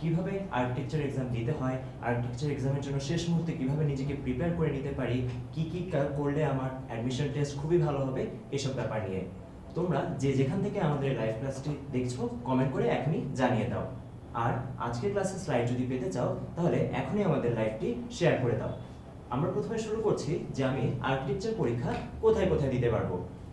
কীভাবে architecture exam দিতে হয় আর্কিটেকচার এক্সামের জন্য শেষ মুহূর্তে কীভাবে নিজেকে প্রিপেয়ার করে নিতে পারি, কি কি করলে আমার অ্যাডমিশন টেস্ট খুবই ভালো হবে, এসব ব্যাপার নিয়ে। তোমরা যে যেখান থেকে আমাদের লাইভ ক্লাসটি দেখছ কমেন্ট করে এখনই জানিয়ে দাও। আর আজকের ক্লাসের স্লাইড যদি পেতে চাও, তাহলে এখনই আমাদের লাইভটি শেয়ার করে দাও। আমরা প্রথমে শুরু করছি যে আমি আর্কিটেকচার পরীক্ষা কোথায় কোথায় দিতে পারব।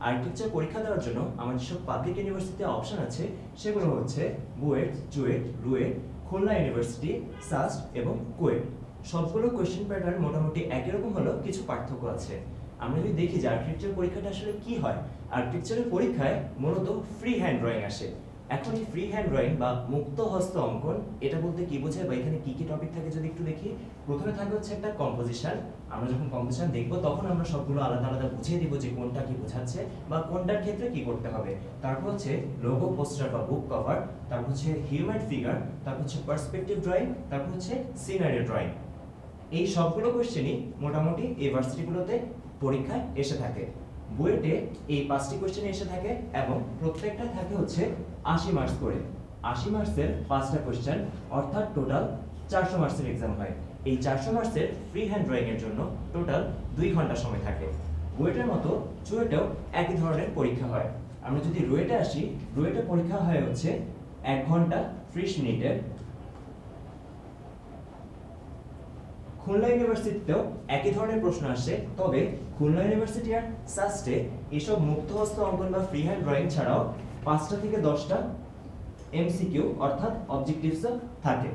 আর্কিটেকচার পরীক্ষা দেওয়ার জন্য আমার যেসব পাবলিক ইউনিভার্সিটিতে অপশন আছে, সেগুলো হচ্ছে বুয়েট, জুয়েট, রুয়েট খুলনা ইউনিভার্সিটি, সাস্ট এবং কোয়েট। সবগুলো কোয়েশ্চেন প্যাটার্ন মোটামুটি একই রকম হলেও কিছু পার্থক্য আছে। আমরা যদি দেখি যে আর্কিটেকচার পরীক্ষাটা আসলে কি হয় আর্কিটেকচারের পরীক্ষায় মূলত ফ্রি হ্যান্ড ড্রয়িং আসে। এখন এই ফ্রি হ্যান্ড ড্রয়িং বা মুক্ত হস্ত অঙ্কন, এটা বলতে কি বোঝায় বা এখানে কি কি টপিক থাকে যদি একটু দেখি? প্রথমে থাকবে হচ্ছে একটা কম্পোজিশন আমরা যখন কম্পোজিশন দেখব, তখন আমরা সবগুলো আলাদা আলাদা বুঝিয়ে দিব যে কোনটা কি বোঝাচ্ছে বা কোনটার ক্ষেত্রে কি করতে হবে। তারপর হচ্ছে লোগো পোস্টার বা বুক কভার তারপর হচ্ছে হিউম্যান ফিগার তারপর হচ্ছে পার্সপেক্টিভ ড্রয়িং তারপর হচ্ছে সিনারি ড্রয়িং এই সবগুলো কোশ্চেনই মোটামুটি এই ভার্সিটিগুলোতে পরীক্ষায় এসে থাকে। বুয়েটে এই পাঁচটি কোশ্চেন এসে থাকে এবং প্রত্যেকটা থাকে হচ্ছে আশি মার্কস করে। আশি মার্কসের পাঁচটা কোশ্চেন অর্থাৎ টোটাল চারশো মার্কসের এক্সাম হয়। এই চারশো মার্কসের ফ্রি হ্যান্ড ড্রয়িং এর জন্য টোটাল দুই ঘণ্টা সময় থাকে। বুয়েটের মতো চুয়েটেও একই ধরনের পরীক্ষা হয়। আমরা যদি রুয়েটে আসি, রুয়েটে পরীক্ষা হয় হচ্ছে এক ঘণ্টা ত্রিশ মিনিটের। খুলনা ইউনিভার্সিটিতেও একই ধরনের প্রশ্ন আসে, তবে খুলনা ইউনিভার্সিটি আর সাস্টে এসব মুক্ত হস্ত অঙ্কন বা ফ্রি হ্যান্ড ড্রয়িং ছাড়াও পাঁচটা থেকে দশটা এমসিকিউ অর্থাৎ অবজেক্টিভস থাকে।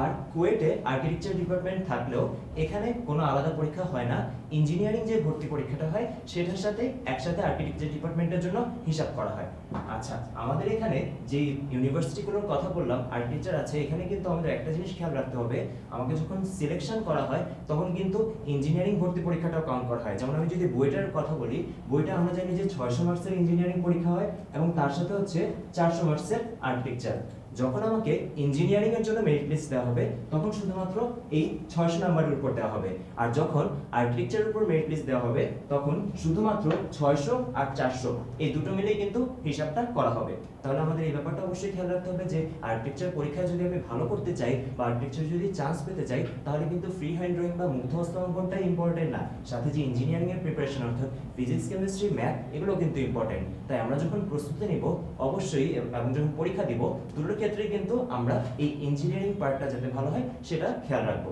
আর কুয়েটে আর্কিটেকচার ডিপার্টমেন্ট থাকলেও এখানে কোনো আলাদা পরীক্ষা হয় না। ইঞ্জিনিয়ারিং যে ভর্তি পরীক্ষাটা হয়, সেটার সাথে একসাথে আর্কিটেকচার ডিপার্টমেন্টের জন্য হিসাব করা হয়। আচ্ছা আমাদের এখানে যে ইউনিভার্সিটিগুলোর কথা বললাম আর্কিটেকচার আছে। এখানে কিন্তু আমাদের একটা জিনিস খেয়াল রাখতে হবে। আমাকে যখন সিলেকশন করা হয়, তখন কিন্তু ইঞ্জিনিয়ারিং ভর্তি পরীক্ষাটাও কাউন্ট করা হয়। যেমন আমি যদি বইটার কথা বলি, বইটা আমরা জানি যে ছয়শো মার্কসের ইঞ্জিনিয়ারিং পরীক্ষা হয় এবং তার সাথে হচ্ছে চারশো মার্কসের আর্কিটেকচার যখন আমাকে ইঞ্জিনিয়ারিং এর জন্য মেরিট লিস্ট দেওয়া হবে, তখন শুধুমাত্র এই ছয়শো নাম্বারের উপর দেওয়া হবে। আর যখন আর্কিটেকচারের উপর মেরিট লিস্ট দেওয়া হবে, তখন শুধুমাত্র ছয়শো আর চারশো, এই দুটো মিলেই কিন্তু হিসাবটা করা হবে। তাহলে আমাদের এই ব্যাপারটা অবশ্যই খেয়াল রাখতে হবে যে আর্কিটেকচার পরীক্ষায় যদি আমি ভালো করতে চাই বা আর্কিটেকচার যদি চান্স পেতে চাই, তাহলে কিন্তু ফ্রি হ্যান্ড ড্রয়িং বা মুগ্ধ হস্ত অঙ্কনটা ইম্পর্টেন্ট না। সাথে যে ইঞ্জিনিয়ারিং এর প্রিপারেশন অর্থাৎ ফিজিক্স কেমিস্ট্রি ম্যাথ এগুলো কিন্তু ইম্পর্টেন্ট তাই আমরা যখন প্রস্তুতি নিব, অবশ্যই এবং যখন পরীক্ষা দিব দুটোর ক্ষেত্রে কিন্তু আমরা এই ইঞ্জিনিয়ারিং পার্টটা যাতে ভালো হয়, সেটা খেয়াল রাখব।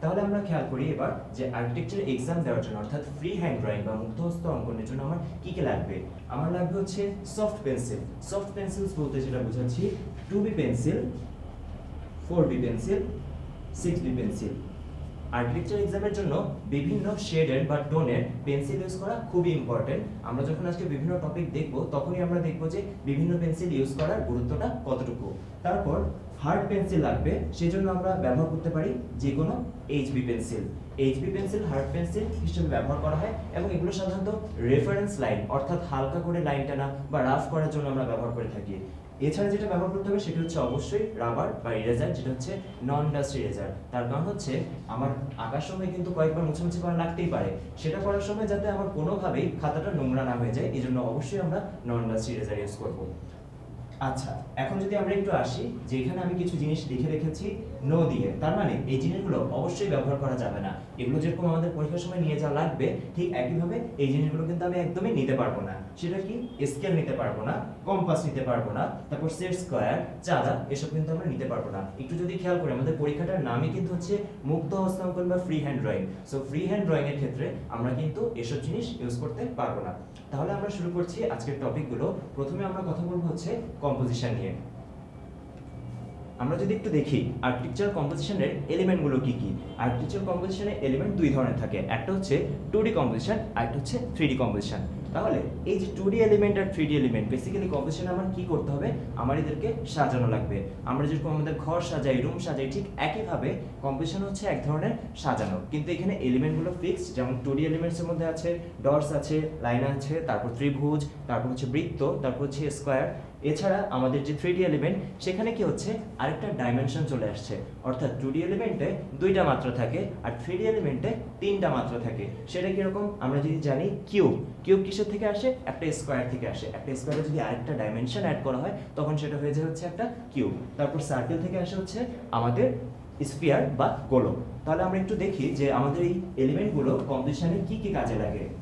তাহলে আমরা খেয়াল করি এবার যে আর্কিটেকচার এক্সাম দেওয়ার জন্য, অর্থাৎ ফ্রি হ্যান্ড ড্রয়িং বা মুক্তহস্ত অঙ্কনের জন্য আমার কী কী লাগবে? আমার লাগবে হচ্ছে সফট পেন্সিল সফট পেন্সিলস বলতে যেটা বোঝাচ্ছি two B pencil four B pencil six B pencil architecture এক্সামের জন্য বিভিন্ন শেডের বা টোনের পেন্সিল ইউজ করা খুবই ইম্পর্টেন্ট আমরা যখন আজকে বিভিন্ন টপিক দেখব, তখনই আমরা দেখব যে বিভিন্ন পেন্সিল ইউজ করার গুরুত্বটা কতটুকু। তারপর হার্ড পেন্সিল লাগবে, সেজন্য আমরা ব্যবহার করতে পারি যে কোনো HB pencil HB pencil hard pencil হিসেবে ব্যবহার করা হয় এবং এগুলো সাধারণত রেফারেন্স লাইন অর্থাৎ হালকা করে লাইন টানা বা রাফ করার জন্য আমরা ব্যবহার করে থাকি। এছাড়া যেটা ব্যবহার করতে হবে সেটা হচ্ছে অবশ্যই রাবার বা ইরেজার যেটা হচ্ছে নন ডাস্ট ইরেজার তার কারণ হচ্ছে আমার আঁকার সময় কিন্তু কয়েকবার মুছে মুছামুছি করা লাগতেই পারে। সেটা করার সময় যাতে আমার কোনোভাবেই খাতাটা নোংরা না হয়ে যায় এই জন্য অবশ্যই আমরা নন ডাস্ট ইরেজার ইউজ করব। আচ্ছা এখন যদি আমরা একটু আসি যে এখানে আমি কিছু জিনিস লিখে রেখেছি নো দিয়ে, তার মানে এই জিনিসগুলো অবশ্যই ব্যবহার করা যাবে না। এগুলো যেরকম আমাদের পরীক্ষার সময় নিয়ে যাওয়া লাগবে, ঠিক একইভাবে এই জিনিসগুলো কিন্তু আমি একদমই নিতে পারব না। সেটা কি? স্কেল নিতে পারব না কম্পাস নিতে পারব না, তারপর সেট স্কোয়ার চাঁদা, এসব কিন্তু আমরা নিতে পারব না। একটু যদি খেয়াল করি, আমাদের পরীক্ষাটার নামই কিন্তু হচ্ছে মুক্ত হস্তাঙ্কন বা free hand drawing so free hand drawing এর ক্ষেত্রে আমরা কিন্তু এসব জিনিস ইউজ করতে পারব না। তাহলে আমরা শুরু করছি আজকের টপিকগুলো প্রথমে আমরা কথা বলব হচ্ছে কম্পোজিশন নিয়ে। আমরা যদি একটু দেখি আর্কিটেকচার কম্পোজিশনের এলিমেন্টগুলো কি কি? আর্কিটেকচার কম্পোজিশনের এলিমেন্ট দুই ধরনের থাকে। একটা হচ্ছে টু ডি কম্পোজিশন আর একটা হচ্ছে থ্রি ডি কম্পোজিশন তাহলে এই যে টু ডি এলিমেন্ট আর three D element basically composition আমার কি করতে হবে? আমার এদেরকে সাজানো লাগবে। আমরা যেরকম আমাদের ঘর সাজাই রুম সাজাই, ঠিক একইভাবে কম্পোজিশন হচ্ছে এক ধরনের সাজানো। কিন্তু এখানে এলিমেন্টগুলো ফিক্সড যেমন টু ডি এলিমেন্টসের মধ্যে আছে ডটস আছে লাইন আছে, তারপর ত্রিভুজ, তারপর হচ্ছে বৃত্ত, তারপর হচ্ছে স্কোয়ার এছাড়া আমাদের যে থ্রি ডি এলিমেন্ট সেখানে কি হচ্ছে? আরেকটা ডাইমেনশন চলে আসছে। অর্থাৎ টু ডি এলিমেন্টে দুইটা মাত্রা থাকে আর থ্রি ডি এলিমেন্টে তিনটা মাত্রা থাকে। সেটা কীরকম? আমরা যদি জানি কিউব। কিউব কিসের থেকে আসে? একটা স্কোয়ার থেকে আসে। একটা স্কোয়ারে যদি আরেকটা ডাইমেনশন অ্যাড করা হয়, তখন সেটা হয়ে যায় হচ্ছে একটা কিউব। তারপর সার্কেল থেকে আসে হচ্ছে আমাদের স্পিয়ার বা গোলক। তাহলে আমরা একটু দেখি যে আমাদের এই এলিমেন্টগুলো কম্পিটিশনে কি কি কাজে লাগে।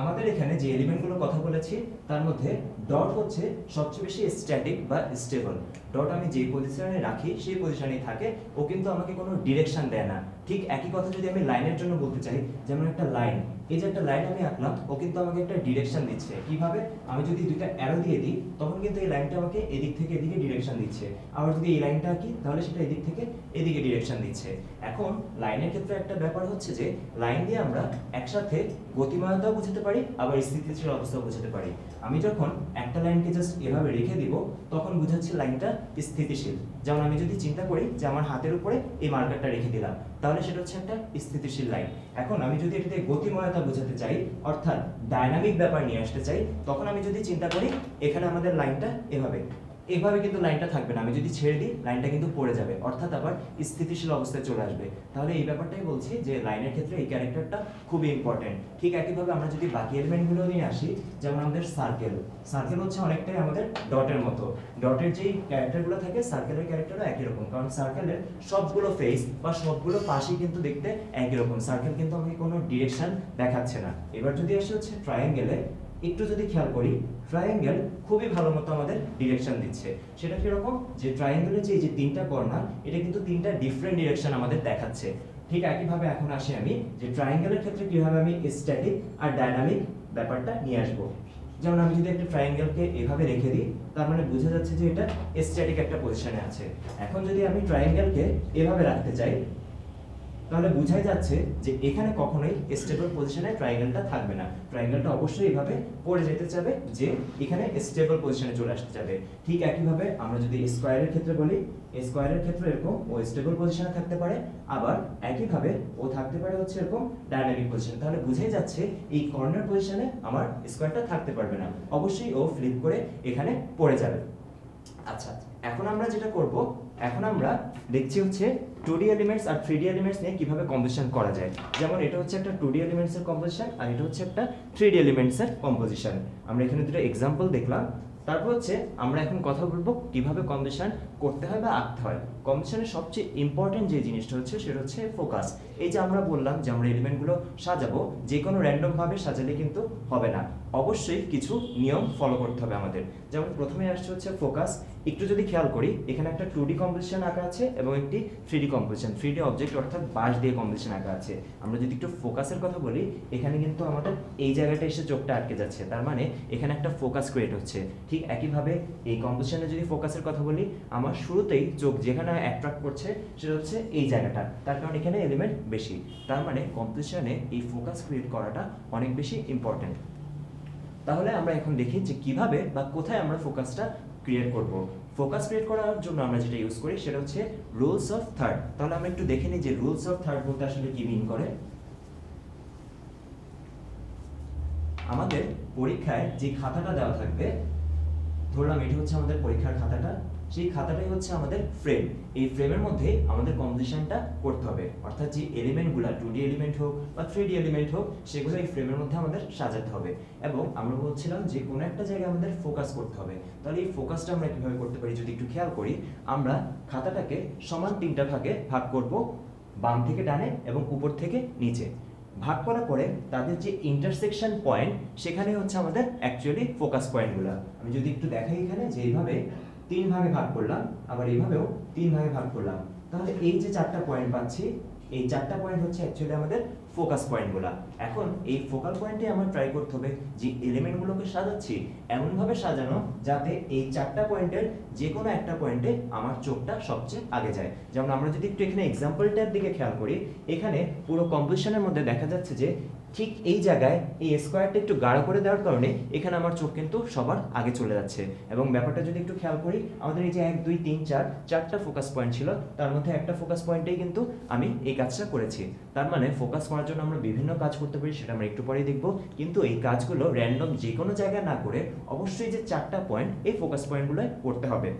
আমাদের এখানে যে এলিমেন্টগুলোর কথা বলেছি, তার মধ্যে ডট হচ্ছে সবচেয়ে বেশি স্ট্যাটিক বা স্টেবল ডট আমি যে পজিশনে রাখি, সেই পজিশনেই থাকে। ও কিন্তু আমাকে কোনো ডিরেকশন দেয় না। ঠিক একই কথা যদি আমি লাইনের জন্য বলতে চাই, যেমন একটা লাইন এই যে একটা লাইন আমি আঁকলাম, ও কিন্তু আমাকে একটা ডিরেকশন দিচ্ছে। কীভাবে? আমি যদি দুইটা অ্যারো দিয়ে দিই, তখন কিন্তু এই লাইনটা আমাকে এদিক থেকে এদিকে ডিরেকশন দিচ্ছে। আবার যদি এই লাইনটা আঁকি, তাহলে সেটা এদিক থেকে এদিকে ডিরেকশন দিচ্ছে। এখন লাইনের ক্ষেত্রে একটা ব্যাপার হচ্ছে যে লাইন দিয়ে আমরা একসাথে গতিময়তাও বুঝতে পারি, আবার স্থিতিশীল অবস্থাও বুঝতে পারি। আমি যখন একটা লাইনকে জাস্ট এভাবে রেখে দিব, তখন বুঝাচ্ছি লাইনটা স্থিতিশীল। যেমন আমি যদি চিন্তা করি যে আমার হাতের উপরে এই মার্কারটা রেখে দিলাম, তাহলে সেটা হচ্ছে একটা স্থিতিশীল লাইন এখন আমি যদি এটাতে গতিময়তা বোঝাতে চাই, অর্থাৎ ডায়নামিক ব্যাপার নিয়ে আসতে চাই, তখন আমি যদি চিন্তা করি, এখানে আমাদের লাইনটা এভাবে। এভাবে কিন্তু লাইনটা থাকবে না। আমি যদি ছেড়ে দিই লাইনটা কিন্তু পড়ে যাবে। অর্থাৎ আবার স্থিতিশীল অবস্থায় চলে আসবে। তাহলে এই ব্যাপারটাই বলছি যে লাইনের ক্ষেত্রে এই ক্যারেক্টারটা খুবই ইম্পর্টেন্ট ঠিক একইভাবে আমরা যদি বাকি এলিমেন্টগুলো নিয়ে আসি, যেমন আমাদের সার্কেল সার্কেল হচ্ছে অনেকটাই আমাদের ডটের মতো। ডটের যেই ক্যারেক্টারগুলো থাকে সার্কেলের ক্যারেক্টারও একই রকম। কারণ সার্কেলের সবগুলো ফেস বা সবগুলো পাশই কিন্তু দেখতে একই রকম। সার্কেল কিন্তু আমাকে কোনো ডিরেকশন দেখাচ্ছে না। এবার যদি আসে হচ্ছে ট্রায়াঙ্গেলে একটু যদি খেয়াল করি ট্রায়াঙ্গেল খুবই ভালো মতো আমাদের ডিরেকশন দিচ্ছে। সেটা কীরকম? যে ট্রায়াঙ্গেলের যে, এই যে তিনটা কর্নার এটা কিন্তু তিনটা ডিফারেন্ট ডিরেকশন আমাদের দেখাচ্ছে। ঠিক একইভাবে এখন আসি আমি, যে ট্রায়াঙ্গেলের ক্ষেত্রে কীভাবে আমি স্ট্যাটিক আর ডায়নামিক ব্যাপারটা নিয়ে আসব। যেমন আমি যদি একটা ট্রায়াঙ্গেলকে এভাবে রেখে দিই, তার মানে বোঝা যাচ্ছে যে এটা স্ট্যাটিক একটা পজিশনে আছে। এখন যদি আমি ট্রায়াঙ্গেলকে এভাবে রাখতে চাই তাহলে বোঝাই যাচ্ছে যে এখানে কখনোই স্টেবল পজিশনে ট্রায়াঙ্গেলটা থাকবে না। ট্রায়াঙ্গেলটা অবশ্যই এভাবে পড়ে যেতে যাবে যে এখানে স্টেবল পজিশনে চলে আসতে যাবে ঠিক একইভাবে আমরা যদি স্কোয়ারের ক্ষেত্রে বলি স্কোয়ারের ক্ষেত্রে এরকম ও স্টেবল পজিশনে থাকতে পারে, আবার একইভাবে ও থাকতে পারে হচ্ছে এরকম ডায়নামিক পজিশনে তাহলে বুঝাই যাচ্ছে এই কর্নার পজিশনে আমার স্কোয়ারটা থাকতে পারবে না। অবশ্যই ও ফ্লিপ করে এখানে পড়ে যাবে। আচ্ছা এখন আমরা যেটা করব, এখন আমরা দেখছি হচ্ছে টু ডি এলিমেন্টস আর থ্রি ডি এলিমেন্টস নিয়ে কীভাবে কম্পোজিশন করা যায়। যেমন এটা হচ্ছে একটা টু ডি এলিমেন্টসের কম্পোজিশন আর এটা হচ্ছে একটা থ্রি ডি এলিমেন্টসের কম্পোজিশন আমরা এখানে দুটো এক্সাম্পল দেখলাম। তারপর হচ্ছে আমরা এখন কথা বলব কীভাবে কম্পোজিশন করতে হয় বা আঁকতে হয়। কম্পোজিশনের সবচেয়ে ইম্পর্টেন্ট যে জিনিসটা হচ্ছে, সেটা হচ্ছে ফোকাস এই যে আমরা বললাম যে আমরা এলিমেন্টগুলো সাজাবো যে কোনো র্যান্ডম ভাবে সাজালে কিন্তু হবে না। অবশ্যই কিছু নিয়ম ফলো করতে হবে আমাদের। যেমন প্রথমে আসছে হচ্ছে ফোকাস একটু যদি খেয়াল করি, এখানে একটা টু ডি কম্পোজিশন আঁকা আছে এবং একটি three D composition three D object অর্থাৎ বাঁশ দিয়ে কম্পোজিশন আঁকা আছে। আমরা যদি একটু ফোকাসের কথা বলি, এখানে কিন্তু আমাদের এই জায়গাটা এসে চোখটা আটকে যাচ্ছে। তার মানে এখানে একটা ফোকাস ক্রিয়েট হচ্ছে। ঠিক একইভাবে এই কম্পোজিশনে যদি ফোকাসের কথা বলি, আমার শুরুতেই চোখ যেখানে অ্যাট্রাক্ট করছে সেটা হচ্ছে এই জায়গাটা। তার কারণ এখানে এলিমেন্ট বেশি। তার মানে কম্পোজিশনে এই ফোকাস ক্রিয়েট করাটা অনেক বেশি ইম্পর্টেন্ট তাহলে আমরা এখন দেখি যে কীভাবে বা কোথায় আমরা ফোকাসটা ক্রিয়েট করব। ফোকাস ক্রিয়েট করার জন্য আমরা যেটা ইউজ করি সেটা হচ্ছে রুলস অফ থার্ড তাহলে আমরা একটু দেখে নিই যে রুলস অফ থার্ড বলতে আসলে কি মিন করে। আমাদের পরীক্ষায় যে খাতাটা দেওয়া থাকবে, ধরলাম এটা হচ্ছে আমাদের পরীক্ষার খাতাটা। সেই খাতাটাই হচ্ছে আমাদের ফ্রেম এই ফ্রেমের মধ্যে আমাদের কম্পোজিশনটা করতে হবে। অর্থাৎ যে এলিমেন্টগুলো টু ডি এলিমেন্ট হোক বা থ্রি ডি এলিমেন্ট হোক, সেগুলো এই ফ্রেমের মধ্যে আমাদের সাজাতে হবে। এবং আমরা বলছিলাম যে কোনো একটা জায়গায় আমাদের ফোকাস করতে হবে। তাহলে এই ফোকাসটা আমরা কীভাবে করতে পারি যদি একটু খেয়াল করি, আমরা খাতাটাকে সমান তিনটা ভাগে ভাগ করব, বাম থেকে ডানে এবং উপর থেকে নিচে। ভাগ করার পরে তাদের যে ইন্টারসেকশন পয়েন্ট সেখানে হচ্ছে আমাদের অ্যাকচুয়ালি ফোকাস পয়েন্টগুলো আমি যদি একটু দেখাই এখানে যে এইভাবে তিন ভাগে ভাগ করলাম, আবার এইভাবেও তিন ভাগে ভাগ করলাম। তাহলে এই যে চারটা পয়েন্ট পাচ্ছি, এই চারটা পয়েন্ট হচ্ছে অ্যাকচুয়ালি আমাদের ফোকাস পয়েন্টগুলো এখন এই ফোকাল পয়েন্টে আমার ট্রাই করতে হবে যে এলিমেন্টগুলোকে সাজাচ্ছি, এমনভাবে সাজানো যাতে এই চারটা পয়েন্টের যে কোনো একটা পয়েন্টে আমার চোখটা সবচেয়ে আগে যায়। যেমন আমরা যদি একটু এখানে এক্সাম্পলটার দিকে খেয়াল করি, এখানে পুরো কম্পোজিশনের মধ্যে দেখা যাচ্ছে যে ঠিক এই জায়গায় এই স্কোয়ারটা একটু গাঢ় করে দেওয়ার কারণে এখানে আমার চোখ কিন্তু সবার আগে চলে যাচ্ছে। এবং ব্যাপারটা যদি একটু খেয়াল করি, আমাদের এই যে এক, দুই, তিন, চার, চারটা ফোকাস পয়েন্ট ছিল, তার মধ্যে একটা ফোকাস পয়েন্টেই কিন্তু আমি এই কাজটা করেছি। তার মানে ফোকাস করার জন্য আমরা বিভিন্ন কাজ করতে পারি, সেটা আমরা একটু পরেই দেখব। কিন্তু এই কাজগুলো র্যান্ডম যে কোনো জায়গায় না করে অবশ্যই যে চারটা পয়েন্ট এই ফোকাস পয়েন্টগুলোয় করতে হবে।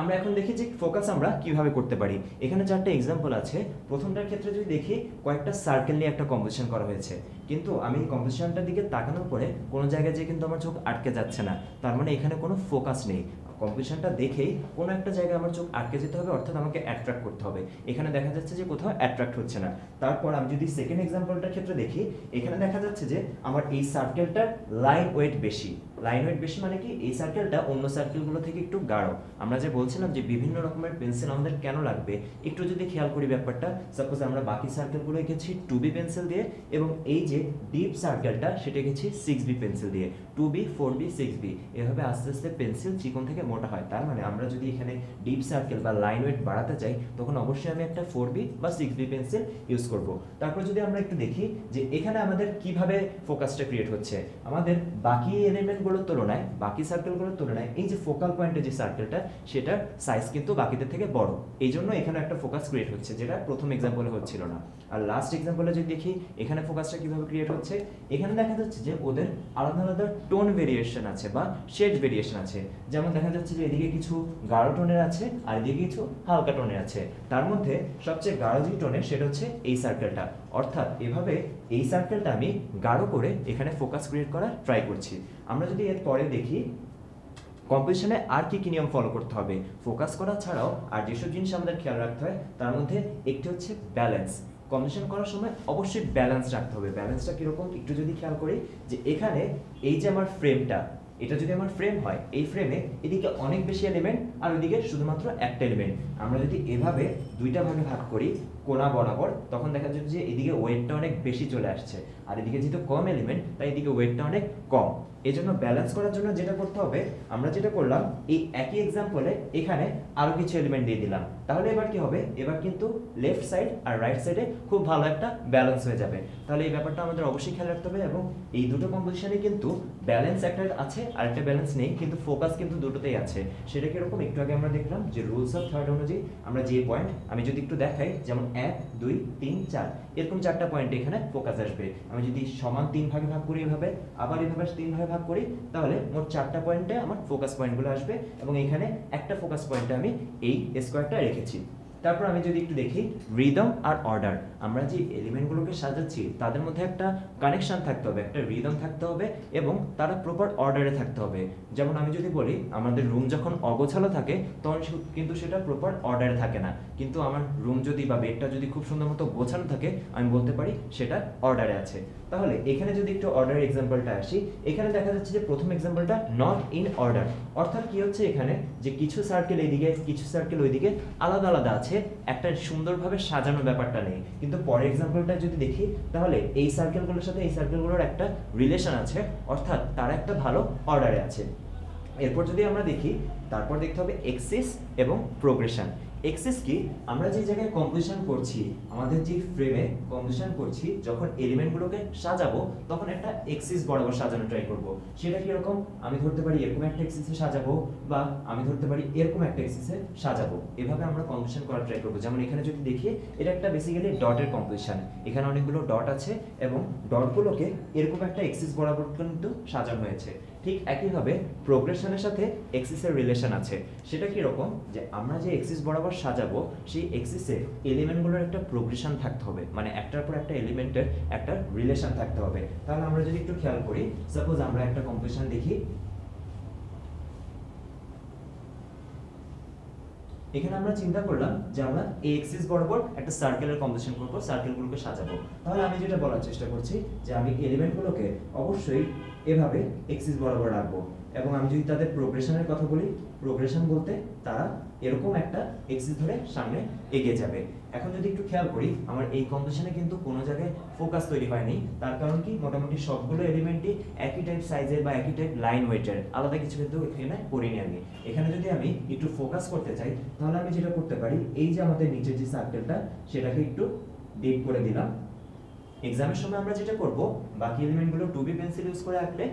আমরা এখন দেখি যে ফোকাস আমরা কীভাবে করতে পারি। এখানে চারটে এক্সাম্পল আছে। প্রথমটার ক্ষেত্রে যদি দেখি, কয়েকটা সার্কেল নিয়ে একটা কম্পোজিশন করা হয়েছে। কিন্তু আমি কম্পোজিশনটার দিকে তাকানোর পরে কোনো জায়গায় যে কিন্তু আমার চোখ আটকে যাচ্ছে না। তার মানে এখানে কোনো ফোকাস নেই। কম্পিটিশনটা দেখেই কোনো একটা জায়গায় আমার চোখ আটকে যেতে হবে, অর্থাৎ আমাকে অ্যাট্রাক্ট করতে হবে। এখানে দেখা যাচ্ছে যে কোথাও অ্যাট্রাক্ট হচ্ছে না। তারপর আমি যদি সেকেন্ড এক্সাম্পলটার ক্ষেত্রে দেখি, এখানে দেখা যাচ্ছে যে আমার এই সার্কেলটার লাইন ওয়েট বেশি। লাইন ওয়েট বেশি মানে কি? এই সার্কেলটা অন্য সার্কেলগুলো থেকে একটু গাঢ়। আমরা যে বলছিলাম যে বিভিন্ন রকমের পেন্সিল আমাদের কেন লাগবে, একটু যদি খেয়াল করি ব্যাপারটা সাপোজ আমরা বাকি সার্কেলগুলো এঁকেছি টু বি পেন্সিল দিয়ে, এবং এই যে ডিপ সার্কেলটা সেটা এঁকেছি সিক্স বি পেন্সিল দিয়ে। Two B four B six B এভাবে আস্তে আস্তে পেন্সিল চিকন থেকে মোটা হয়। তার মানে আমরা যদি এখানে ডিপ সার্কেল বা লাইন ওয়েট বাড়াতে চাই, তখন অবশ্যই আমি একটা ফোর বি বা সিক্স বি পেন্সিল ইউজ করব। তারপর যদি আমরা একটু দেখি যে এখানে আমাদের কীভাবে ফোকাসটা ক্রিয়েট হচ্ছে। আমাদের বাকি এলিমেন্টগুলোর তুলনায়, বাকি সার্কেলগুলোর তুলনায় এই যে ফোকাল পয়েন্টের যে সার্কেলটা সেটার সাইজ কিন্তু বাকিদের থেকে বড়। এই জন্য এখানে একটা ফোকাস ক্রিয়েট হচ্ছে, যেটা প্রথম এক্সাম্পলে হচ্ছিল না। আর লাস্ট এক্সাম্পলে যদি দেখি, এখানে ফোকাসটা কীভাবে ক্রিয়েট হচ্ছে? এখানে দেখা যাচ্ছে যে ওদের আলাদা আলাদা টোন ভেরিয়েশন আছে বা শেড ভেরিয়েশন আছে। যেমন দেখা যাচ্ছে যে এদিকে কিছু গাঢ় টোনের আছে, আর এদিকে কিছু হালকা টোনের আছে। তার মধ্যে সবচেয়ে গাঢ় যে টোনের, সেটা হচ্ছে এই সার্কেলটা অর্থাৎ এভাবে এই সার্কেলটা আমি গাঢ় করে এখানে ফোকাস ক্রিয়েট করার ট্রাই করছি। আমরা যদি এর পরে দেখি কম্পোজিশনে আর কি কি নিয়ম ফলো করতে হবে? ফোকাস করা ছাড়াও আর যেসব জিনিস আমাদের খেয়াল রাখতে হয়, তার মধ্যে একটি হচ্ছে ব্যালেন্স কম্পোজিশন করার সময় অবশ্যই ব্যালেন্স রাখতে হবে। ব্যালেন্সটা কীরকম? একটু যদি খেয়াল করি যে এখানে এই যে আমার ফ্রেমটা এটা যদি আমার ফ্রেম হয়, এই ফ্রেমে এদিকে অনেক বেশি এলিমেন্ট আর ওইদিকে শুধুমাত্র একটা এলিমেন্ট আমরা যদি এভাবে দুইটা ভাগে ভাগ করি, কোনা বরাবর, তখন দেখা যাচ্ছে যে এদিকে ওয়েটটা অনেক বেশি চলে আসছে। আর এদিকে যেহেতু কম এলিমেন্ট তাই এদিকে ওয়েটটা অনেক কম। এই জন্য ব্যালেন্স করার জন্য যেটা করতে হবে, আমরা যেটা করলাম, এই একই এক্সাম্পলে এখানে আরও কিছু এলিমেন্ট দিয়ে দিলাম। তাহলে এবার কি হবে? এবার কিন্তু লেফট সাইড আর রাইট সাইডে খুব ভালো একটা ব্যালেন্স হয়ে যাবে। তাহলে এই ব্যাপারটা আমাদের অবশ্যই খেয়াল রাখতে হবে এবং এই দুটো কম্পোজিশনে কিন্তু ব্যালেন্স একটা আছে আর একটা ব্যালেন্স নেই, কিন্তু ফোকাস কিন্তু দুটোতেই আছে। সেটা কীরকম একটু আগে আমরা দেখলাম যে রুলস অফ থার্ড অনুযায়ী আমরা যে পয়েন্ট আমি যদি একটু দেখাই, যেমন এক, দুই, তিন, চার, এরকম চারটা পয়েন্ট এখানে ফোকাস আসবে। আমি যদি সমান তিন ভাগে ভাগ করি এভাবে, আবার এভাবে তিন ভাগে ভাগ করি, তাহলে মোট চারটা পয়েন্টে আমার ফোকাস পয়েন্টগুলো আসবে এবং এখানে একটা ফোকাস পয়েন্টে আমি এই স্কোয়ারটা রেখেছি তারপর আমি যদি একটু দেখি রিদম আর অর্ডার আমরা যে এলিমেন্টগুলোকে সাজাচ্ছি, তাদের মধ্যে একটা কানেকশন থাকতে হবে, একটা রিদম থাকতে হবে এবং তারা প্রপার অর্ডারে থাকতে হবে। যেমন আমি যদি বলি, আমাদের রুম যখন অগোছালো থাকে, তখন কিন্তু সেটা প্রপার অর্ডারে থাকে না। কিন্তু আমার রুম যদি বা বেডটা যদি খুব সুন্দর মতো গোছানো থাকে, আমি বলতে পারি সেটা অর্ডারে আছে। তাহলে এখানে যদি একটু অর্ডার এক্সাম্পলটা আসি, এখানে দেখা যাচ্ছে যে প্রথম এক্সাম্পলটা নট ইন অর্ডার অর্থাৎ কি হচ্ছে এখানে? যে কিছু সার্কেল এইদিকে কিছু সার্কেল ওইদিকে আলাদা আলাদা আছে। একটা সুন্দরভাবে সাজানো ব্যাপারটা নেই। কিন্তু পরের এক্সাম্পলটা যদি দেখি, তাহলে এই সার্কেলগুলোর সাথে এই সার্কেলগুলোর একটা রিলেশন আছে, অর্থাৎ তারা একটা ভালো অর্ডারে আছে। এরপর যদি আমরা দেখি, তারপর দেখতে হবে এক্সিস এবং প্রোগ্রেশন এক্সেস কি আমরা যে জায়গায় কম্পোজিশন করছি, আমাদের যে ফ্রেমে কম্পোজিশন করছি, যখন এলিমেন্টগুলোকে সাজাবো, তখন একটা এক্সিস বরাবর সাজানো ট্রাই করব। সেটা কি রকম আমি ধরতে পারি এরকম একটা এক্সিসে সাজাবো বা আমি ধরতে পারি এরকম একটা এক্সিসে সাজাবো। এভাবে আমরা কম্পোজিশন করার ট্রাই করব। যেমন এখানে যদি দেখি, এটা একটা বেসিক্যালি ডটের কম্পোজিশন এখানে অনেকগুলো ডট আছে এবং ডটগুলোকে এরকম একটা এক্সিস বরাবর কিন্তু সাজানো হয়েছে। ঠিক একইভাবে প্রোগ্রেশনের সাথে এক্সিসের রিলেশন আছে। সেটা কি রকম যে আমরা যে এক্সিস বরাবর সাজাবো, সেই এক্সিসে এলিমেন্টগুলোর একটা প্রোগ্রেশন থাকতে হবে। মানে একটার পর একটা এলিমেন্টের একটা রিলেশন থাকতে হবে। তাহলে আমরা যদি একটু খেয়াল করি সাপোজ আমরা একটা কম্পোজিশন দেখি। এখানে আমরা চিন্তা করলাম যে আমরা এই এক্সিস বরাবর একটা সার্কেলের কম্পোজিশন করব সার্কেলগুলোকে সাজাবো। তাহলে আমি যেটা বলার চেষ্টা করছি, যে আমি এলিমেন্টগুলোকে অবশ্যই এভাবে এক্সিস বরাবর রাখব। এবং আমি যদি তাদের প্রোগ্রেশনের কথা বলি প্রোগ্রেশন বলতে তারা এরকম একটা এক্সিস ধরে সামনে এগিয়ে যাবে। এখন যদি একটু খেয়াল করি, আমার এই কম্পোজিশনে কিন্তু কোনো জায়গায় ফোকাস তৈরি হয়নি। তার কারণ কি? মোটামুটি সবগুলো এলিমেন্টই একই টাইপ সাইজের বা একই টাইপ লাইন ওয়েটের আলাদা কিছু কিন্তু এখানে করিনি আমি। এখানে যদি আমি একটু ফোকাস করতে চাই, তাহলে আমি যেটা করতে পারি, এই যে আমাদের নিচের যে সার্কেলটা সেটাকে একটু ডিপ করে দিলাম। এক্সামের সময় আমরা যেটা করব বাকি এলিমেন্টগুলো টু বি পেন্সিল ইউজ করে আঁকলে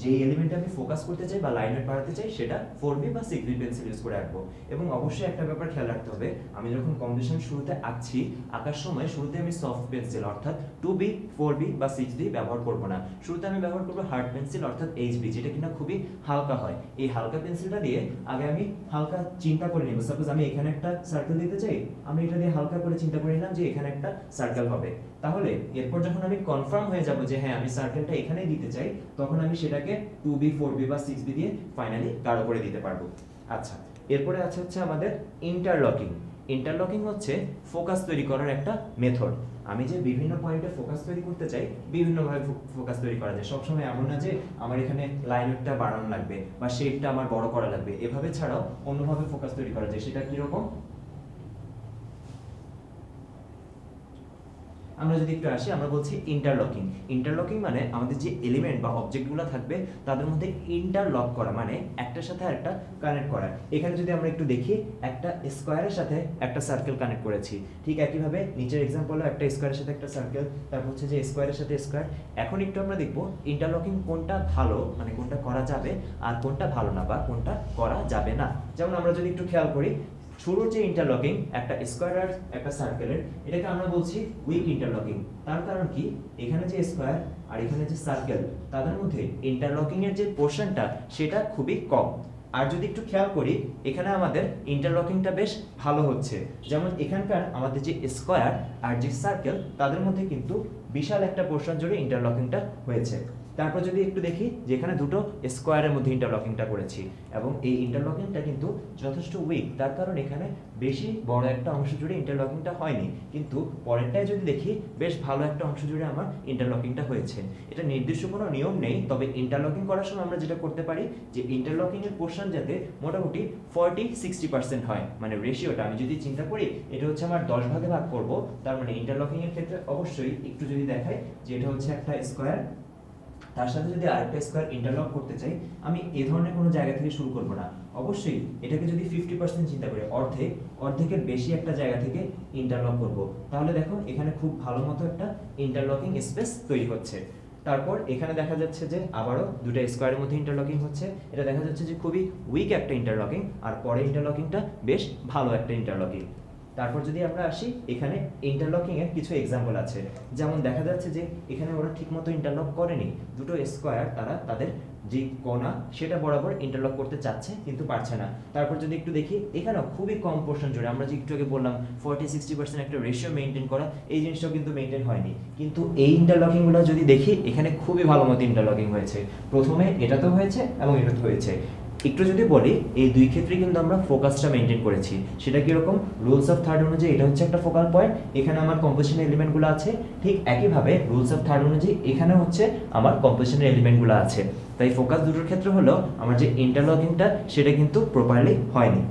যে এলিমেন্টে আমি ফোকাস করতে চাই বা লাইন ওয়েট বাড়াতে চাই, সেটা ফোর বি বা সিক্স পেন্সিল ইউজ করে আঁকবো। এবং অবশ্যই একটা ব্যাপার খেয়াল রাখতে হবে, আমি যখন কম্পিটিশন শুরুতে আঁকছি, আঁকার সময় শুরুতে আমি সফট পেন্সিল অর্থাৎ টু বি ফোর বি বা সিক্স বি ব্যবহার করব না। শুরুতে আমি ব্যবহার করব হার্ড পেন্সিল অর্থাৎ এইচ বি যেটা কিনা খুবই হালকা হয়। এই হালকা পেন্সিলটা দিয়ে আগে আমি হালকা চিন্তা করে নেব। সাপোজ আমি এখানে একটা সার্কেল দিতে চাই আমি এটা দিয়ে হালকা করে চিন্তা করে নিলাম যে এখানে একটা সার্কেল হবে। তাহলে এরপর যখন আমি কনফার্ম হয়ে যাব যে হ্যাঁ আমি সার্কেলটা এখানেই দিতে চাই, তখন আমি সেটাকে টু বি ফোর বি বা সিক্স বি দিয়ে ফাইনালি গাঢ় করে দিতে পারব। আচ্ছা এরপরে আছে হচ্ছে আমাদের ইন্টারলকিং ইন্টারলকিং হচ্ছে ফোকাস তৈরি করার একটা মেথড আমি যে বিভিন্ন পয়েন্টে ফোকাস তৈরি করতে চাই, বিভিন্নভাবে ফোকাস তৈরি করা যায়। সবসময় এমন না যে আমার এখানে লাইনটা বাড়ানো লাগবে বা শেপটা আমার বড় করা লাগবে। এভাবে ছাড়াও অন্যভাবে ফোকাস তৈরি করা যায়। সেটা কীরকম? আমরা যদি একটু আসি, আমরা বলছি ইন্টারলকিং ইন্টারলকিং মানে আমাদের যে এলিমেন্ট বা অবজেক্টগুলো থাকবে, তাদের মধ্যে ইন্টারলক করা মানে একটার সাথে আরেকটা কানেক্ট করা। এখানে যদি আমরা একটু দেখি, একটা স্কোয়ারের সাথে একটা সার্কেল কানেক্ট করেছি। ঠিক একইভাবে নিচের এক্সাম্পল একটা স্কোয়ারের সাথে একটা সার্কেল তারপর হচ্ছে যে স্কোয়ারের সাথে স্কোয়ার এখন একটু আমরা দেখব ইন্টারলকিং কোনটা ভালো মানে কোনটা করা যাবে, আর কোনটা ভালো না, বা কোনটা করা যাবে না। যেমন আমরা যদি একটু খেয়াল করি শুরুর যে ইন্টারলকিং একটা স্কোয়ার আর একটা সার্কেলের এটাকে আমরা বলছি উইক ইন্টারলকিং তার কারণ কি? এখানে যে স্কোয়ার আর এখানে যে সার্কেল তাদের মধ্যে ইন্টারলকিং এর যে পোর্শনটা সেটা খুবই কম। আর যদি একটু খেয়াল করি, এখানে আমাদের ইন্টারলকিংটা বেশ ভালো হচ্ছে। যেমন এখানকার আমাদের যে স্কোয়ার আর যে সার্কেল তাদের মধ্যে কিন্তু বিশাল একটা পোর্শন জুড়ে ইন্টারলকিংটা হয়েছে। তারপর যদি একটু দেখি, যেখানে দুটো স্কোয়ারের মধ্যে ইন্টারলকিংটা করেছি, এবং এই ইন্টারলকিংটা কিন্তু যথেষ্ট উইক তার কারণ এখানে বেশি বড় একটা অংশ জুড়ে ইন্টারলকিংটা হয়নি। কিন্তু পরেরটায় যদি দেখি, বেশ ভালো একটা অংশ জুড়ে আমার ইন্টারলকিংটা হয়েছে। এটা নির্দিষ্ট কোনো নিয়ম নেই, তবে ইন্টারলকিং করার সময় আমরা যেটা করতে পারি, যে ইন্টারলকিং এর পোর্শন যাতে মোটামুটি ফর্টি সিক্সটি পার্সেন্ট হয় মানে রেশিওটা আমি যদি চিন্তা করি, এটা হচ্ছে আমার দশ ভাগে ভাগ করব, তার মানে ইন্টারলকিং এর ক্ষেত্রে অবশ্যই একটু যদি দেখাই, যে এটা হচ্ছে একটা স্কোয়ার তার সাথে যদি আরেকটা স্কোয়ার ইন্টারলক করতে চাই, আমি এ ধরনের কোনো জায়গা থেকে শুরু করব না। অবশ্যই এটাকে যদি ফিফটি পার্সেন্ট চিন্তা করি, অর্ধেক, অর্ধেকের বেশি একটা জায়গা থেকে ইন্টারলক করব। তাহলে দেখো, এখানে খুব ভালো মতো একটা ইন্টারলকিং স্পেস তৈরি হচ্ছে। তারপর এখানে দেখা যাচ্ছে যে আবারও দুটো স্কোয়ারের মধ্যে ইন্টারলকিং হচ্ছে। এটা দেখা যাচ্ছে যে খুবই উইক একটা ইন্টারলকিং আর পরে ইন্টারলকিংটা বেশ ভালো একটা ইন্টারলকিং তারপর যদি আমরা আসি, এখানে ইন্টারলকিং এর কিছু এক্সাম্পল আছে। যেমন দেখা যাচ্ছে যে, এখানে ওরা ঠিকমতো ইন্টারলক করেনি। দুটো স্কোয়ার তারা তাদের যে কোনা সেটা বরাবর ইন্টারলক করতে চাচ্ছে, কিন্তু পারছে না। তারপর যদি একটু দেখি, এখানেও খুবই কম পোর্শন জুড়ে। আমরা যে একটু আগে বললাম ফর্টি সিক্সটি পার্সেন্ট একটা রেশিও মেনটেন করা, এই জিনিসটাও কিন্তু মেনটেন হয়নি। কিন্তু এই ইন্টারলকিংগুলো যদি দেখি, এখানে খুবই ভালো মতো ইন্টারলকিং হয়েছে। প্রথমে এটা তো হয়েছে এবং এটা হয়েছে। একটু যদি বলি, এই দুই ক্ষেত্রে কিন্তু আমরা ফোকাসটা মেনটেন করেছি। সেটা কীরকম? রুলস অফ থার্ড অনুযায়ী এটা হচ্ছে একটা ফোকাল পয়েন্ট এখানে আমার কম্পোজিশন এলিমেন্টগুলো আছে। ঠিক একইভাবে রুলস অফ থার্ড অনুযায়ী এখানে হচ্ছে আমার কম্পোজিশনের এলিমেন্টগুলো আছে। তাই ফোকাস দুটোর ক্ষেত্রে হলো আমার যে ইন্টারলকিংটা সেটা কিন্তু প্রপারলি হয়নি।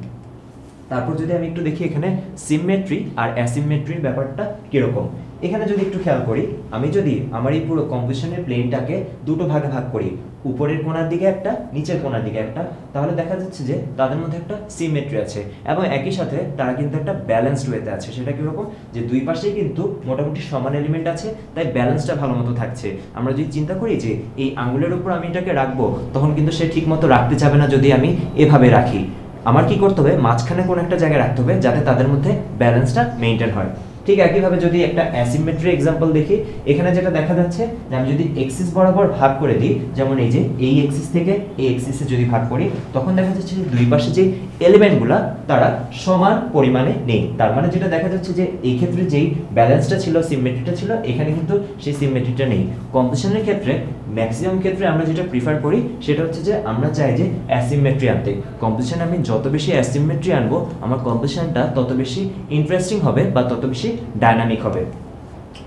তারপর যদি আমি একটু দেখি এখানে সিমমেট্রি আর অ্যাসিমমেট্রির ব্যাপারটা কীরকম? এখানে যদি একটু খেয়াল করি, আমি যদি আমার এই পুরো কম্পোজিশনের প্লেনটাকে দুটো ভাগে ভাগ করি উপরের কোণার দিকে একটা, নিচের কোনার দিকে একটা, তাহলে দেখা যাচ্ছে যে তাদের মধ্যে একটা সিমেট্রি আছে এবং একই সাথে তারা কিন্তু একটা ব্যালেন্সড ওয়েতে আছে। সেটা কীরকম যে দুই পাশেই কিন্তু মোটামুটি সমান এলিমেন্ট আছে, তাই ব্যালেন্সটা ভালো মতো থাকছে। আমরা যদি চিন্তা করি যে এই আঙুলের উপর আমি এটাকে রাখব, তখন কিন্তু সে ঠিক মতো রাখতে চাবে না যদি আমি এভাবে রাখি। আমার কি করতে হবে? মাঝখানে কোনো একটা জায়গায় রাখতে হবে যাতে তাদের মধ্যে ব্যালেন্সটা মেনটেন হয়। ঠিক একইভাবে যদি একটা অ্যাসিমেট্রি এক্সাম্পল দেখি, এখানে যেটা দেখা যাচ্ছে যে আমি যদি এক্সিস বরাবর ভাগ করে দিই, যেমন এই যে এই এক্সিস থেকে এই এক্সিসে যদি ভাগ করি, তখন দেখা যাচ্ছে যে দুই পাশে যে এলিমেন্টগুলো তারা সমান পরিমাণে নেই। তার মানে যেটা দেখা যাচ্ছে যে এই ক্ষেত্রে যেই ব্যালেন্সটা ছিল সিমেট্রিটা ছিল, এখানে কিন্তু সেই সিমেট্রিটা নেই। কম্পোজিশনের ক্ষেত্রে ম্যাক্সিমাম ক্ষেত্রে আমরা যেটা প্রিফার করি, সেটা হচ্ছে যে আমরা চাই যে অ্যাসিমেট্রি আনতে। কম্পোজিশন আমি যত বেশি অ্যাসিমেট্রি আনব, আমার কম্পোজিশনটা তত বেশি ইন্টারেস্টিং হবে বা তত বেশি ডাইনামিক হবে।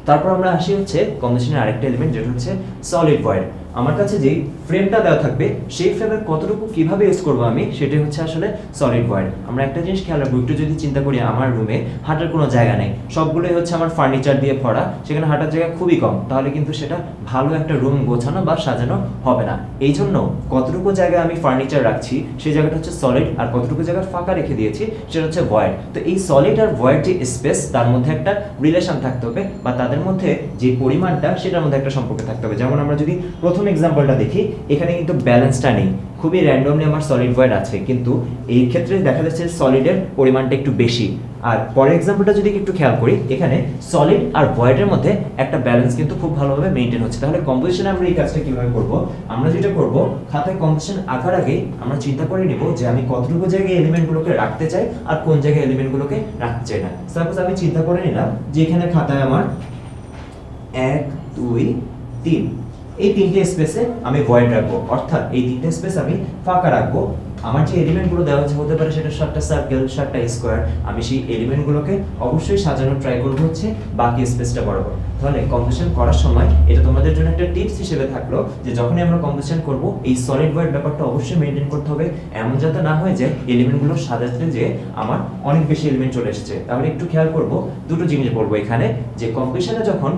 তারপর আমরা আসি হচ্ছে কম্পোজিশনের আরেকটা এলিমেন্ট যেটা হচ্ছে সলিড ভয়েড আমার কাছে যেই ফ্রেমটা দেওয়া থাকবে, সেই ফ্রেমের কতটুকু কীভাবে ইউজ করব আমি, সেটাই হচ্ছে আসলে সলিড ভয়েড আমরা একটা জিনিস খেয়াল রাখব, একটু যদি চিন্তা করি আমার রুমে হাঁটার কোনো জায়গা নেই, সবগুলোই হচ্ছে আমার ফার্নিচার দিয়ে ভরা, সেখানে হাঁটার জায়গা খুবই কম, তাহলে কিন্তু সেটা ভালো একটা রুম গোছানো বা সাজানো হবে না। এই জন্য কতটুকু জায়গায় আমি ফার্নিচার রাখছি, সেই জায়গাটা হচ্ছে সলিড আর কতটুকু জায়গা ফাঁকা রেখে দিয়েছি, সেটা হচ্ছে ভয়েড তো এই সলিড আর ভয়েড যে স্পেস তার মধ্যে একটা রিলেশন থাকতে হবে, বা তাদের মধ্যে যে পরিমাণটা, সেটার মধ্যে একটা সম্পর্ক থাকতে হবে। যেমন আমরা যদি প্রথমে এক্সাম্পলটা দেখি, এখানে কিন্তু ব্যালেন্সটা নেই। খুবই র্যান্ডমলি আমার সলিড ভয়েড আছে, কিন্তু এই ক্ষেত্রে দেখা যাচ্ছে সলিডের পরিমাণটা একটু বেশি। আর পরের এক্সাম্পলটা যদি একটু খেয়াল করি, এখানে সলিড আর ভয়েডের মধ্যে একটা ব্যালেন্স কিন্তু খুব ভালোভাবে মেনটেন হচ্ছে। তাহলে কম্পোজিশনে আমরা এই কাজটা কীভাবে করব? আমরা যেটা করব, খাতায় কম্পোজিশন আঁকার আগে আমরা চিন্তা করে নিব যে আমি কতটুকু জায়গায় এলিমেন্টগুলোকে রাখতে চাই আর কোন জায়গায় এলিমেন্টগুলোকে রাখতে চাই না। সাপোজ আমি চিন্তা করে নিলাম যে এখানে খাতায় আমার এক, দুই, তিন। এই তিনটে স্পেসে আমি ভয়েড রাখব। অর্থাৎ এই তিনটে স্পেস আমি ফাঁকা রাখব। আমার যে এলিমেন্টগুলো দেওয়া হচ্ছে, হতে পারে সেটা সাতটা সার্কেল সাতটা স্কোয়ার আমি সেই এলিমেন্টগুলোকে অবশ্যই সাজানোর ট্রাই করব হচ্ছে বাকি স্পেসটা বরাবর। তাহলে কম্পোজিশন করার সময় এটা তোমাদের জন্য একটা টিপস হিসেবে থাকল যে যখনই আমরা কম্পোজিশন করব, এই সলিড ভয়েড ব্যাপারটা অবশ্যই মেনটেন করতে হবে। এমন যাতে না হয় যে এলিমেন্টগুলো সাজাতে যে আমার অনেক বেশি এলিমেন্ট চলে এসেছে। তাহলে একটু খেয়াল করব, দুটো জিনিস বলব এখানে। যে কম্পোজিশনে যখন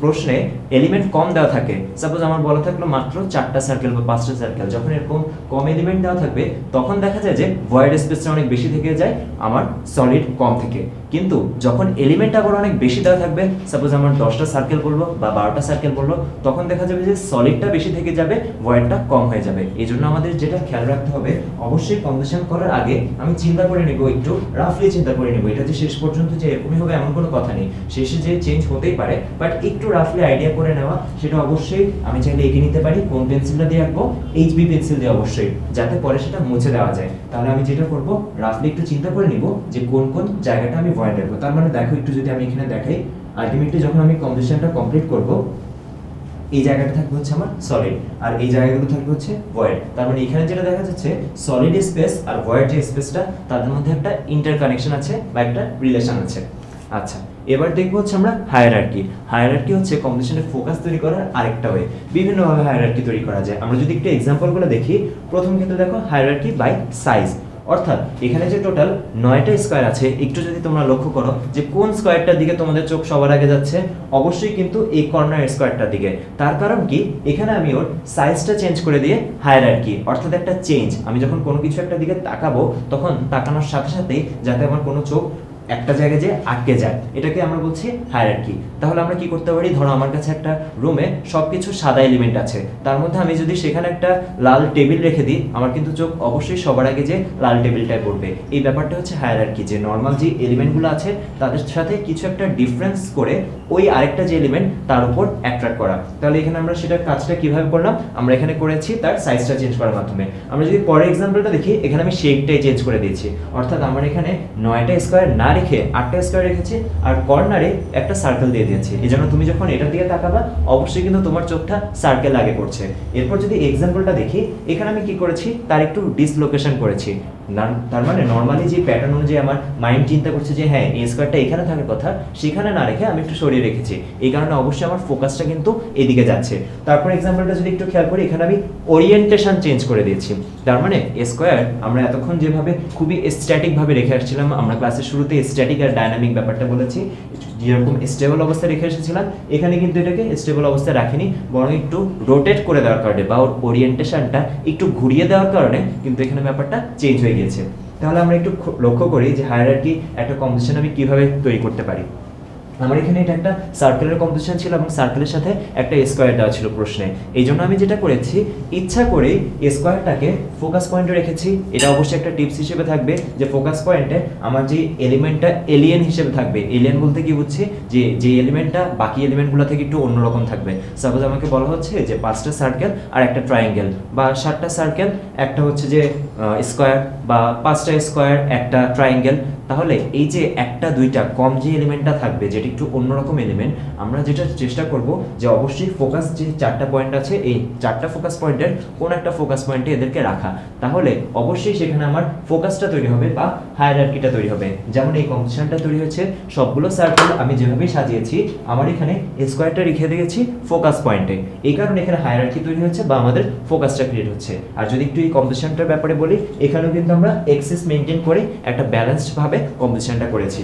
প্রশ্নে এলিমেন্ট কম দেওয়া থাকে। সাপোজ আমার বলা থাকল মাত্র চারটা সার্কেল বা পাঁচটা সার্কেল যখন এরকম কম এলিমেন্ট দেওয়া থাকবে, তখন দেখা যায় যে ভয়েড স্পেসটা অনেক বেশি থেকে যায়, আমার সলিড কম থেকে। কিন্তু যখন এলিমেন্ট আবার অনেক বেশি দেওয়া থাকবে সাপোজ আমার দশটা সার্কেল বলল বা বারোটা সার্কেল বলল, তখন দেখা যাবে যে সলিডটা বেশি থেকে যাবে ভয়েডটা কম হয়ে যাবে। এই জন্য আমাদের যেটা খেয়াল রাখতে হবে, অবশ্যই কম্পিটিশন করার আগে আমি চিন্তা করে নেব, একটু রাফলি চিন্তা করে নেব। এটা যে শেষ পর্যন্ত যে এরকমই হবে এমন কোনো কথা নেই। শেষে যে চেঞ্জ হতেই পারে বাট একটু রাফলি আইডিয়া করে নেওয়া, সেটা অবশ্যই আমি চাইলে এঁকে নিতে পারি। কোন পেন্সিলটা দিয়ে আঁকবো? এইচবি পেন্সিল দিয়ে অবশ্যই, যাতে পরে সেটা মুছে দেওয়া যায়। তাহলে আমি যেটা করব রাফলি একটু চিন্তা করে নিব যে কোন কোন জায়গাটা আমি ভয়েড রাখব তার মানে দেখো, একটু যদি আমি এখানে দেখাই আলটিমেটলি যখন আমি কম্পিটিশনটা কমপ্লিট করব, এই জায়গাটা থাকবে হচ্ছে আমার সলিড আর এই জায়গাগুলো থাকবে হচ্ছে ভয়েড তার মানে এখানে যেটা দেখা যাচ্ছে সলিড স্পেস আর ভয়েড যে স্পেসটা তাদের মধ্যে একটা ইন্টার কানেকশন আছে বা একটা রিলেশন আছে। আচ্ছা এবার দেখব হচ্ছে আমরা হায়ারার্কি হায়ারার্কি হচ্ছে কম্পিটিশনের ফোকাস তৈরি করার আরেকটা ওয়ে বিভিন্নভাবে হায়ারার্কি তৈরি করা যায়। আমরা যদি একটু এক্সাম্পলগুলো দেখি, প্রথম ক্ষেত্রে দেখো হায়ারার্কি বাই সাইজ অর্থাৎ এখানে যে টোটাল নয়টা স্কোয়ার আছে, একটু যদি তোমরা লক্ষ্য করো যে কোন স্কোয়ারটার দিকে তোমাদের চোখ সবার আগে যাচ্ছে, অবশ্যই কিন্তু এই কর্নার স্কোয়ারটার দিকে। তার কারণ কি? এখানে আমি ওর সাইজটা চেঞ্জ করে দিয়ে হায়ারার্কি অর্থাৎ একটা চেঞ্জ আমি যখন কোনো কিছু একটা দিকে তাকাবো, তখন তাকানোর সাথে সাথেই যাতে আমার কোনো চোখ একটা জায়গায় যে আটকে যায়, এটাকে আমরা বলছি হায়ারার্কি তাহলে আমরা কি করতে পারি? ধরো আমার কাছে একটা রুমে সবকিছু সাদা এলিমেন্ট আছে। তার মধ্যে আমি যদি সেখানে একটা লাল টেবিল রেখে দিই, আমার কিন্তু চোখ অবশ্যই সবার আগে যে লাল টেবিলটায় পড়বে। এই ব্যাপারটা হচ্ছে হায়ারার্কি যে নর্মাল যে এলিমেন্টগুলো আছে, তাদের সাথে কিছু একটা ডিফারেন্স করে ওই আরেকটা যে এলিমেন্ট তার উপর অ্যাট্রাক্ট করা। তাহলে এখানে আমরা সেটার কাজটা কীভাবে করলাম? আমরা এখানে করেছি তার সাইজটা চেঞ্জ করার মাধ্যমে। আমরা যদি পরের এক্সাম্পলটা দেখি, এখানে আমি শেপটাই চেঞ্জ করে দিয়েছি। অর্থাৎ আমার এখানে নয়টা স্কোয়ার না রেখে আটটা স্কোয়ার রেখেছি আর কর্নারে একটা সার্কেল দিয়ে দিয়েছি। এই জন্য তুমি যখন এটার দিকে তাকাবা, অবশ্যই কিন্তু তোমার চোখটা সার্কেল আগে পড়ছে। এরপর যদি এক্সাম্পলটা দেখি, এখানে আমি কি করেছি, তার একটু ডিসলোকেশন করেছি। তার মানে নর্মালি যে প্যাটার্ন অনুযায়ী আমার মাইন্ড চিন্তা করছে যে হ্যাঁ এই স্কোয়ারটা এখানে থাকার কথা, সেখানে না রেখে আমি একটু সরিয়ে রেখেছি। এই কারণে অবশ্যই আমার ফোকাসটা কিন্তু এদিকে যাচ্ছে। তারপর এক্সাম্পলটা যদি একটু খেয়াল করি, এখানে আমি ওরিয়েন্টেশন চেঞ্জ করে দিয়েছি। তার মানে স্কোয়ার আমরা এতক্ষণ যেভাবে খুবই স্ট্যাটিক ভাবে রেখে আসছিলাম, আমরা ক্লাসের শুরুতে স্ট্যাটিক আর ডাইনামিক ব্যাপারটা বলেছি, যেরকম স্টেবল অবস্থায় রেখে এসেছিলাম, এখানে কিন্তু এটাকে স্টেবল অবস্থায় রাখিনি, বরং একটু রোটেট করে দেওয়ার কারণে বা ওর ওরিয়েন্টেশনটা একটু ঘুরিয়ে দেওয়ার কারণে কিন্তু এখানে ব্যাপারটা চেঞ্জ হয়ে গিয়েছে। তাহলে আমরা একটু লক্ষ্য করি যে হায়ারার্কি একটা কম্পিটিশন আমি কীভাবে তৈরি করতে পারি। আমার এখানে এটা একটা সার্কেলের কম্পিটিশন ছিল এবং সার্কেলের সাথে একটা স্কোয়ার দেওয়া ছিল প্রশ্নে। এই জন্য আমি যেটা করেছি, ইচ্ছা করে স্কোয়ারটাকে ফোকাস পয়েন্টে রেখেছি। এটা অবশ্যই একটা টিপস হিসেবে থাকবে যে ফোকাস পয়েন্টে আমার যে এলিমেন্টটা এলিয়েন হিসেবে থাকবে। এলিয়েন বলতে কি বুঝছি? যে যে এলিমেন্টটা বাকি এলিমেন্টগুলো থেকে একটু অন্যরকম থাকবে। সাপোজ আমাকে বলা হচ্ছে যে পাঁচটা সার্কেল আর একটা ট্রায়াঙ্গেল বা সাতটা সার্কেল একটা হচ্ছে যে স্কোয়ার বা পাঁচটা স্কোয়ার একটা ট্রায়াঙ্গেল তাহলে এই যে একটা, দুইটা, কম যে এলিমেন্টটা থাকবে, যেটা একটু অন্যরকম এলিমেন্ট আমরা যেটা চেষ্টা করব যে অবশ্যই ফোকাস যে চারটা পয়েন্ট আছে, এই চারটা ফোকাস পয়েন্টের কোন একটা ফোকাস পয়েন্টে এদেরকে রাখা। তাহলে অবশ্যই সেখানে আমার ফোকাসটা তৈরি হবে বা হায়ারার্কিটা তৈরি হবে। যেমন এই কম্পোজিশনটা তৈরি হয়েছে, সবগুলো সার্কেল আমি যেভাবেই সাজিয়েছি, আমার এখানে স্কোয়ারটা রেখে দিয়েছি ফোকাস পয়েন্টে এই কারণে এখানে হায়ারার্কি তৈরি হচ্ছে বা আমাদের ফোকাসটা ক্রিয়েট হচ্ছে। আর যদি একটু এই কম্পোজিশনটার ব্যাপারে বলি, এখানেও কিন্তু আমরা এক্সেস মেনটেন করে একটা ব্যালেন্সডভাবে কম্পিটিশনটা করেছি।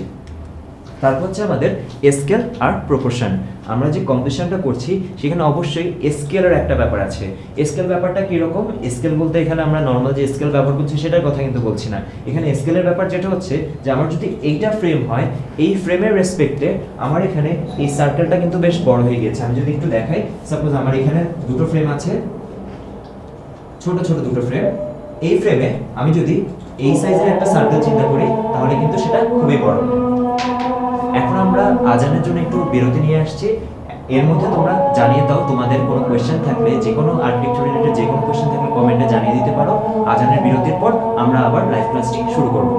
তারপর হচ্ছে আমাদের স্কেল আর প্রপোর্শন আমরা যে কম্পিটিশনটা করছি, সেখানে অবশ্যই স্কেলের একটা ব্যাপার আছে। স্কেল ব্যাপারটা কীরকম? স্কেল বলতে এখানে আমরা নর্মাল যে স্কেল ব্যবহার করছি, সেটার কথা কিন্তু বলছি না। এখানে স্কেলের ব্যাপার যেটা হচ্ছে, যে আমার যদি এইটা ফ্রেম হয়, এই ফ্রেমের রেসপেক্টে আমার এখানে এই সার্কেলটা কিন্তু বেশ বড় হয়ে গেছে আমি যদি একটু দেখাই সাপোজ আমার এখানে দুটো ফ্রেম আছে, ছোট ছোট দুটো ফ্রেম এই ফ্রেমে আমি যদি এই সাইজের একটা সার্কেল চিন্তা করি, তাহলে কিন্তু সেটা খুবই বড়। এখন আমরা আজানের জন্য একটু বিরতি নিয়ে আসছি। এর মধ্যে তোমরা জানিয়ে দাও তোমাদের কোনো কোয়েশ্চেন থাকলে, যে কোনো আর্কিটেকচার রিলেটেড যে কোনো কোয়েশ্চেন থাকলে কমেন্টে জানিয়ে দিতে পারো। আজানের বিরতির পর আমরা আবার লাইভ ক্লাসটি শুরু করব।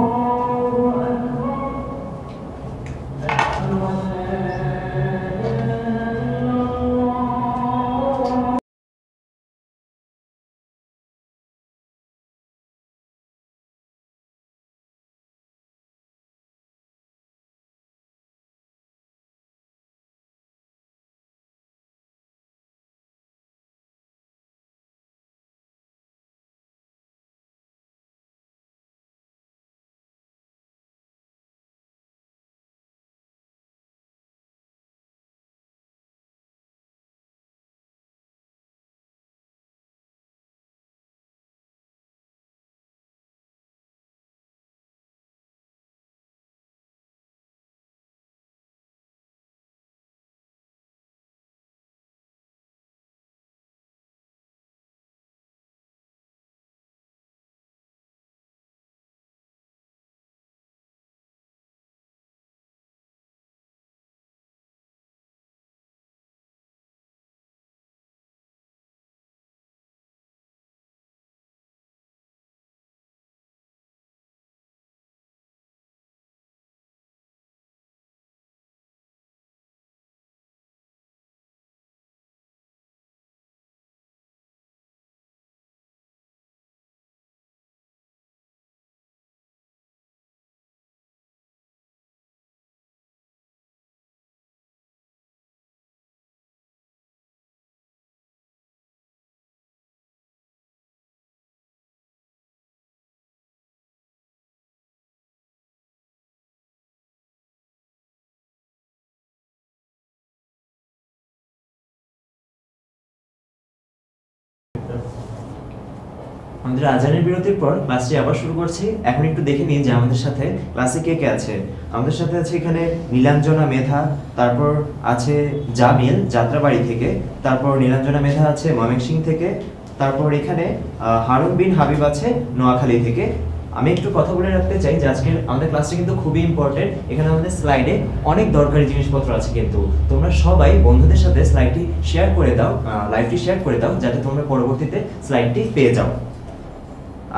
আমাদের আজানের বিরতির পর ক্লাসটি আবার শুরু করছি। এখন একটু দেখে নিই যে আমাদের সাথে ক্লাসে কে কে আছে। আমাদের সাথে আছে এখানে নীলাঞ্জনা মেধা, তারপর আছে জামিল, যাত্রাবাড়ি থেকে, তারপর নীলাঞ্জনা মেধা আছে ময়মনসিং থেকে, তারপর এখানে হারুন বিন হাবিব আছে নোয়াখালী থেকে। আমি একটু কথা বলে রাখতে চাই যে আজকের আমাদের ক্লাসটা কিন্তু খুবই ইম্পর্টেন্ট এখানে আমাদের স্লাইডে অনেক দরকারি জিনিসপত্র আছে কিন্তু। তোমরা সবাই বন্ধুদের সাথে স্লাইডটি শেয়ার করে দাও লাইভটি শেয়ার করে দাও, যাতে তোমরা পরবর্তীতে স্লাইডটি পেয়ে যাও।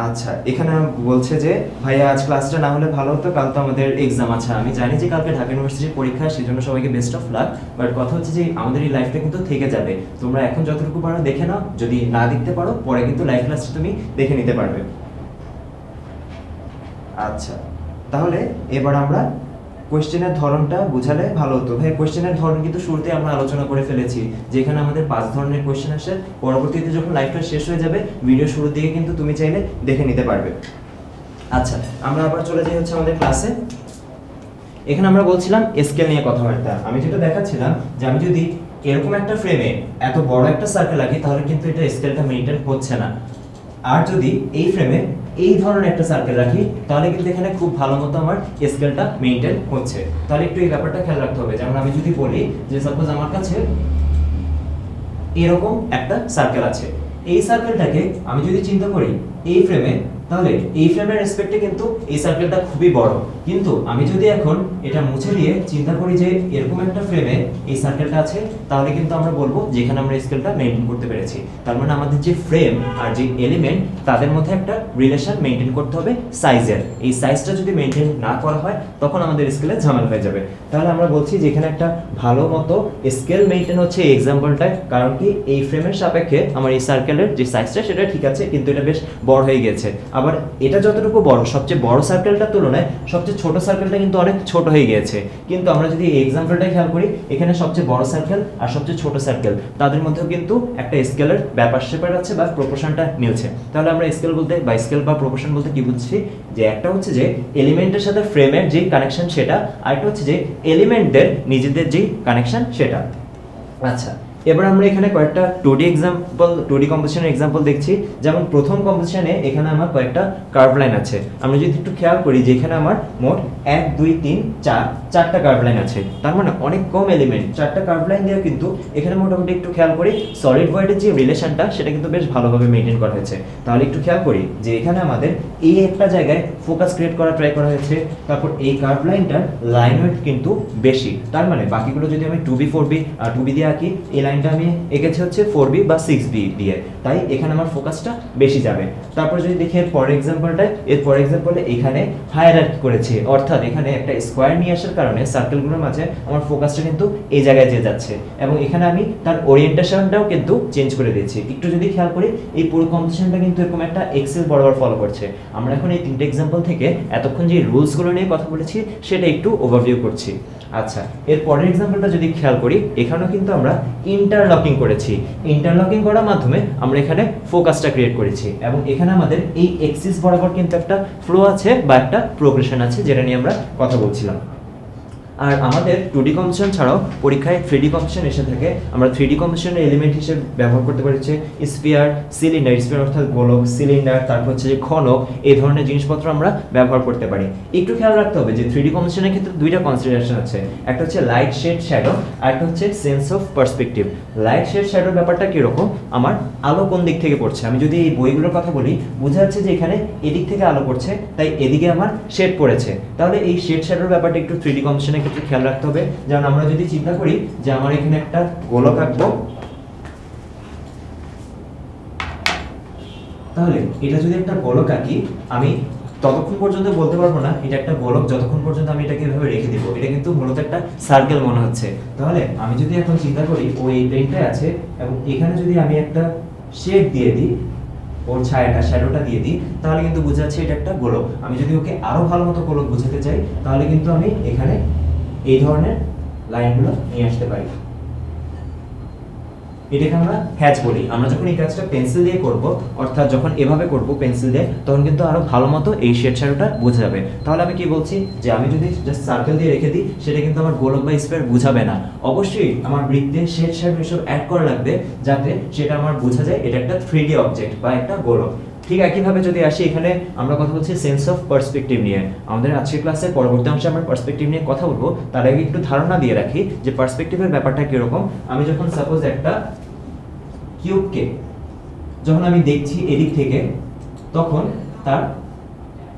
আচ্ছা এখানে বলছে যে, ভাইয়া, আজ ক্লাসটা না হলে ভালো হতো, কাল তো আমাদের এক্সাম আছে। আমি জানি যে কালকে ঢাকা ইউনিভার্সিটির পরীক্ষা সেই জন্য সবাইকে বেস্ট অফ লাক বাট কথা হচ্ছে যে, আমাদের এই লাইফটা কিন্তু থেকে যাবে। তোমরা এখন যতটুকু পারো দেখে নাও, যদি না দেখতে পারো, পরে কিন্তু লাইভ ক্লাসটা তুমি দেখে নিতে পারবে। আচ্ছা তাহলে এবার আমরা কোয়েশ্চেনের ধরনটা বুঝালে ভালো হতো। ভাই কোয়েশ্চেনের ধরন কিন্তু শুরুতে আমরা আলোচনা করে ফেলেছি যেখানে আমাদের পাঁচ ধরনের কোয়েশ্চেন আসে। পরবর্তীতে যখন লাইভটা শেষ হয়ে যাবে ভিডিও শুরুর দিকে কিন্তু তুমি চাইলে দেখে নিতে পারবে। আচ্ছা আমরা আবার চলে যাই হচ্ছে আমাদের ক্লাসে এখানে আমরা বলছিলাম স্কেল নিয়ে কথাবার্তা। আমি যেটা দেখাচ্ছিলাম যে আমি যদি এরকম একটা ফ্রেমে এত বড় একটা সার্কেল আঁকি, তাহলে কিন্তু এটা স্কেলটা মেনটেন হচ্ছে না। আর যদি এই ফ্রেমে এই ধরনের একটা সার্কেল রাখি, তাহলে কিন্তু এখানে খুব ভালো মতো আমার স্কেলটা মেনটেন হচ্ছে। তাহলে একটু এই ব্যাপারটা খেয়াল রাখতে হবে। যেমন আমি যদি বলি যে সাপোজ আমার কাছে এরকম একটা সার্কেল আছে। এই সার্কেলটাকে আমি যদি চিন্তা করি, এই ফ্রেমে তাহলে এই ফ্রেমের রেসপেক্টে কিন্তু এই সার্কেলটা খুবই বড়। কিন্তু আমি যদি এখন এটা মুছে দিয়ে চিন্তা করি যে এরকম একটা ফ্রেমে এই সার্কেলটা আছে, তাহলে কিন্তু আমরা বলব যেখানে আমরা স্কেলটা মেনটেন করতে পেরেছি। তার মানে আমাদের যে ফ্রেম আর যে এলিমেন্ট তাদের মধ্যে একটা রিলেশন মেনটেন করতে হবে সাইজের এই সাইজটা যদি মেনটেন না করা হয়, তখন আমাদের স্কেলে ঝামেলা হয়ে যাবে। তাহলে আমরা বলছি যে এখানে একটা ভালো মতো স্কেল মেনটেন হচ্ছে এই এক্সাম্পলটায় কারণ কি এই ফ্রেমের সাপেক্ষে আমার এই সার্কেলের যে সাইজটা সেটা ঠিক আছে, কিন্তু এটা বেশ বড় হয়ে গেছে। আবার এটা যতটুকু বড়, সবচেয়ে বড় সার্কেলটার তুলনায় সবচেয়ে ছোট সার্কেলটা কিন্তু অনেক ছোট হয়ে গিয়েছে। কিন্তু আমরা যদি এই এক্সাম্পলটা খেয়াল করি, এখানে সবচেয়ে বড় সার্কেল আর সবচেয়ে ছোট সার্কেল তাদের মধ্যেও কিন্তু একটা স্কেলের ব্যাপার স্যাপার আছে বা প্রপোর্শনটা মিলছে। তাহলে আমরা স্কেল বলতে বা স্কেল বা প্রপোর্শন বলতে কি বুঝছি? যে একটা হচ্ছে যে এলিমেন্টের সাথে ফ্রেমের যে কানেকশন সেটা আরেকটা হচ্ছে যে এলিমেন্টদের নিজেদের যেই কানেকশন সেটা। আচ্ছা এবার আমরা এখানে কয়েকটা টোডি এক্সাম্পল টোডি কম্পোজিশনের এক্সাম্পল দেখছি। যেমন প্রথম কম্পোজিশনে এখানে আমার কয়েকটা কার্ভ লাইন আছে। আমরা যদি একটু খেয়াল করি যে এখানে আমার মোট এক, দুই, তিন, চার, চারটা কার্ভ লাইন আছে। তার মানে অনেক কম এলিমেন্ট চারটা কার্ভ লাইন দিয়ে কিন্তু এখানে মোটামুটি একটু খেয়াল করি সলিড ওয়ার্ডের যে রিলেশনটা সেটা কিন্তু বেশ ভালোভাবে মেনটেন করা হয়েছে। তাহলে একটু খেয়াল করি যে এখানে আমাদের এই একটা জায়গায় ফোকাস ক্রিয়েট করা ট্রাই করা হয়েছে। তারপর এই কার্ভ লাইনটার লাইন ওয়েট কিন্তু বেশি। তার মানে বাকিগুলো যদি আমি two B four B two B দিয়ে আঁকি, এই লাইনটা আমি এঁকেছি হচ্ছে ফোর বি বা সিক্স বি দিয়ে। তাই এখানে আমার ফোকাসটা বেশি যাবে। তারপর যদি দেখি এর পরের এক্সাম্পলটা এর পরের এক্সাম্পলে এখানে হায়ার করেছি। অর্থাৎ এখানে একটা স্কোয়ার নিয়ে আসার কারণে সার্কেলগুলোর মাঝে আমার ফোকাসটা কিন্তু এই জায়গায় যে যাচ্ছে। এবং এখানে আমি তার ওরিয়েন্টেশনটাও কিন্তু চেঞ্জ করে দিয়েছি। একটু যদি খেয়াল করি, এই পুরো কম্পিটিশনটা কিন্তু এরকম একটা এক্সেল বরাবর ফলো করছে। আমরা এখন এই তিনটে এক্সাম্পল থেকে এতক্ষণ যে রুলসগুলো নিয়ে কথা বলেছি, সেটা একটু ওভারভিউ করছি। আচ্ছা এর পরের এক্সাম্পলটা যদি খেয়াল করি, এখানেও কিন্তু আমরা ইন্টারলকিং করেছি। ইন্টারলকিং করার মাধ্যমে আমরা এখানে ফোকাসটা ক্রিয়েট করেছি এবং এখানে আমাদের এই এক্সিস বরাবর কিন্তু একটা ফ্লো আছে বা একটা প্রোগ্রেশন আছে, যেটা নিয়ে আমরা কথা বলছিলাম। আর আমাদের টু ডি কম্পিটিশন ছাড়াও পরীক্ষায় থ্রি ডি কম্পিটিশন এসে থাকে। আমরা থ্রি ডি কম্পিটিশনের এলিমেন্ট হিসেবে ব্যবহার করতে পারি স্পিয়ার সিলিন্ডার স্পিয়ার অর্থাৎ গোলক সিলিন্ডার তারপর হচ্ছে যে ঘনক, এই ধরনের জিনিসপত্র আমরা ব্যবহার করতে পারি। একটু খেয়াল রাখতে হবে যে থ্রি ডি কম্পিটিশনের ক্ষেত্রে দুইটা কনসিডারেশন আছে। একটা হচ্ছে লাইট শেড শ্যাডো আর একটা হচ্ছে sense of perspective light shade শ্যাডোর ব্যাপারটা কীরকম? আমার আলো কোন দিক থেকে পড়ছে? আমি যদি এই বইগুলোর কথা বলি, বোঝা যাচ্ছে যে এখানে এদিক থেকে আলো পড়ছে, তাই এদিকে আমার শেড পড়েছে। তাহলে এই শেড শ্যাডোর ব্যাপারটা একটু থ্রি ডি কম্পিটিশনের ক্ষেত্রে খেয়াল রাখতে হবে। যেমন আমরা যদি চিন্তা করি যে আমার এখানে একটা গোলক আঁকবো, তাহলে এটা যদি একটা গোলক আঁকি, আমি ততক্ষণ পর্যন্ত বলতে পারব না, এটা একটা গোলক, যতক্ষণ পর্যন্ত আমি এটাকে এভাবে রেখে দিব। এটা কিন্তু মূলত একটা সার্কেল মনে হচ্ছে। তাহলে আমি যদি এখন চিন্তা করি, ও এই প্লেনটাই আছে এবং এখানে যদি আমি একটা শেড দিয়ে দিই, ওর ছায়াটা শ্যাডোটা দিয়ে দিই, তাহলে কিন্তু বোঝা এটা একটা গোলক। আমি যদি ওকে আরও ভালো মতো গোলক বোঝাতে চাই, তাহলে কিন্তু আমি এখানে এই ধরনের লাইনগুলো নিয়ে আসতে পারি। এটাকে আমরা হ্যাচ বলি। আমরা যখন এই কাজটা পেন্সিল দিয়ে করব, অর্থাৎ যখন এভাবে করব পেন্সিল দিয়ে, তখন কিন্তু আরও ভালো মতো এই শেড শ্যাডোটা বোঝা যাবে। তাহলে আমি কি বলছি? যে আমি যদি জাস্ট সার্কেল দিয়ে রেখে দিই, সেটা কিন্তু আমার গোলক বা স্পেয়ার বুঝাবে না। অবশ্যই আমার বৃত্তে শেড শ্যাডো এসব অ্যাড করা লাগবে, যাতে সেটা আমার বোঝা যায় এটা একটা থ্রি অবজেক্ট বা একটা গোলক। ঠিক একইভাবে যদি আসি এখানে, আমরা কথা বলছি সেন্স অফ পার্সপেক্টিভ নিয়ে। আমাদের আজকের ক্লাসের পরবর্তী অংশে আমরা পার্সপেক্টিভ নিয়ে কথা বলব। তার আগে একটু ধারণা দিয়ে রাখি যে পার্সপেক্টিভের ব্যাপারটা কীরকম। আমি যখন সাপোজ একটা কিউবকে যখন আমি দেখছি এদিক থেকে, তখন তার